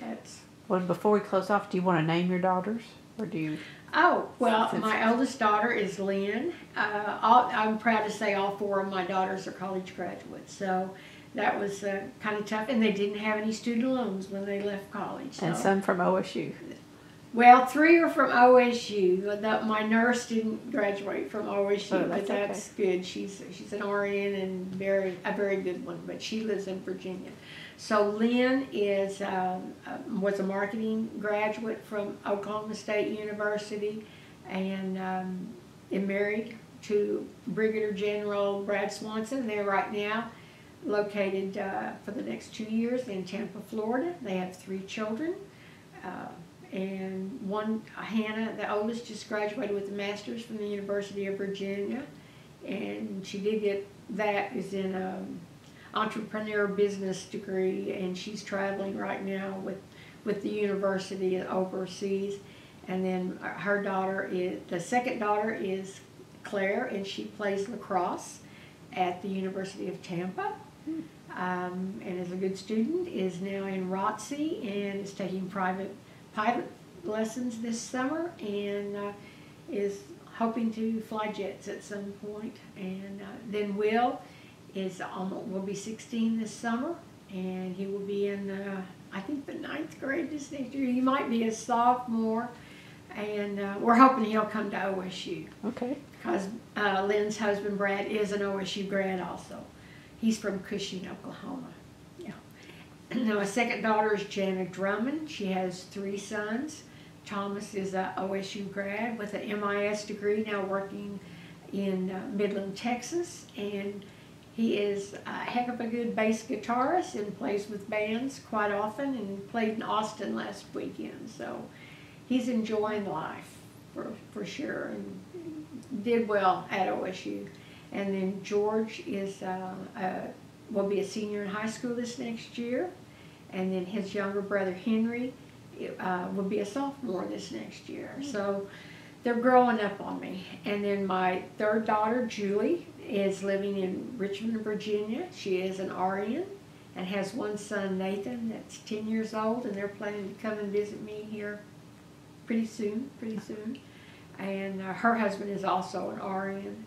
That's Well, before we close off, do you want to name your daughters, or do you? Oh, well, my eldest daughter is Lynn. Uh, all, I'm proud to say all four of my daughters are college graduates. So that was uh, kind of tough. And they didn't have any student loans when they left college. And some from OSU. Well, three are from OSU. The, my nurse didn't graduate from OSU, Oh, but that's that's good. She's she's an RN and very a very good one. But she lives in Virginia. So Lynn is um, uh, was a marketing graduate from Oklahoma State University, and um, is married to Brigadier General Brad Swanson. They're right now located uh, for the next two years in Tampa, Florida. They have three children. Uh, and one Hannah, the oldest, just graduated with a master's from the University of Virginia, and she did get that is in um, entrepreneur business degree, and she's traveling right now with with the university overseas. And then her daughter is the second daughter is Claire, and she plays lacrosse at the University of Tampa. Um, and is a good student, is now in ROTC and is taking private pilot lessons this summer and uh, is hoping to fly jets at some point. And uh, then Will is almost will be 16 this summer, and he will be in uh, I think the ninth grade this next year. He might be a sophomore, and uh, we're hoping he'll come to OSU Okay. because uh, Lynn's husband Brad is an OSU grad also. He's from Cushing, Oklahoma. Yeah. Now, my second daughter is Janet Drummond. She has three sons. Thomas is a OSU grad with an MIS degree, now working in uh, Midland, Texas, and he is a heck of a good bass guitarist and plays with bands quite often and played in Austin last weekend. So he's enjoying life for, for sure and did well at OSU. And then George is uh, uh, will be a senior in high school this next year, and then his younger brother Henry uh, will be a sophomore this next year. So they're growing up on me. And then my third daughter Julie is living in Richmond, Virginia. She is an RN and has one son Nathan that's 10 years old, and they're planning to come and visit me here pretty soon. Pretty soon. And uh, her husband is also an RN.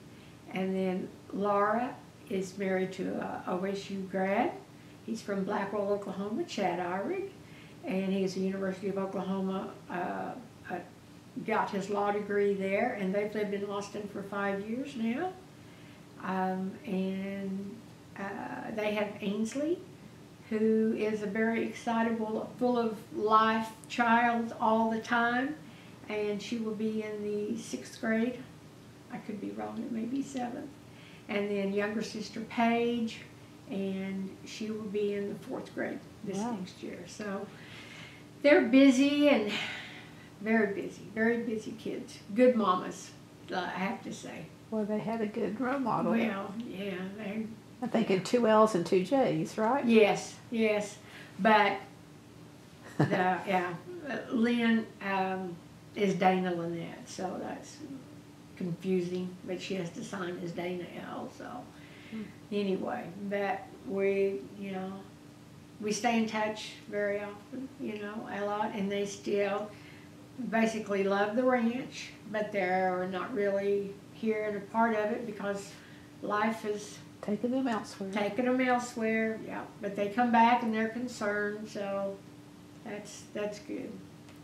And then Laura is married to a OSU grad. He's from Blackwell, Oklahoma, Chad Eyrig, and he's a University of Oklahoma. Uh, uh, got his law degree there, and they've lived in Austin for five years now. Um, and uh, they have Ainsley, who is a very excitable, full of life child all the time, and she will be in the sixth grade. I could be wrong, it may be seventh. And then younger sister Paige, and she will be in the fourth grade this Wow. next year. So they're busy and very busy, very busy kids. Good mamas, I have to say. Well, they had a good role model. Well, yeah, they I'm thinking two L's and two J's, right? Yes, yes, but the [LAUGHS] yeah, uh, Lynn um, is Dana Lynette, so that's confusing. But she has to sign as Dana L. So anyway, but we you know we stay in touch very often, you know, a lot, and they still basically love the ranch, but they're not really here and a part of it because life is Taking them elsewhere. taking them elsewhere. Yeah, but they come back and they're concerned, so that's that's good.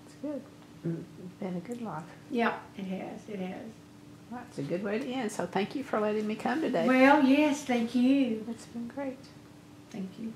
It's good. Mm, Been a good life. Yeah, it has. It has. Well, That's a good way to end. So thank you for letting me come today. Well, yes, thank you. It's been great. Thank you.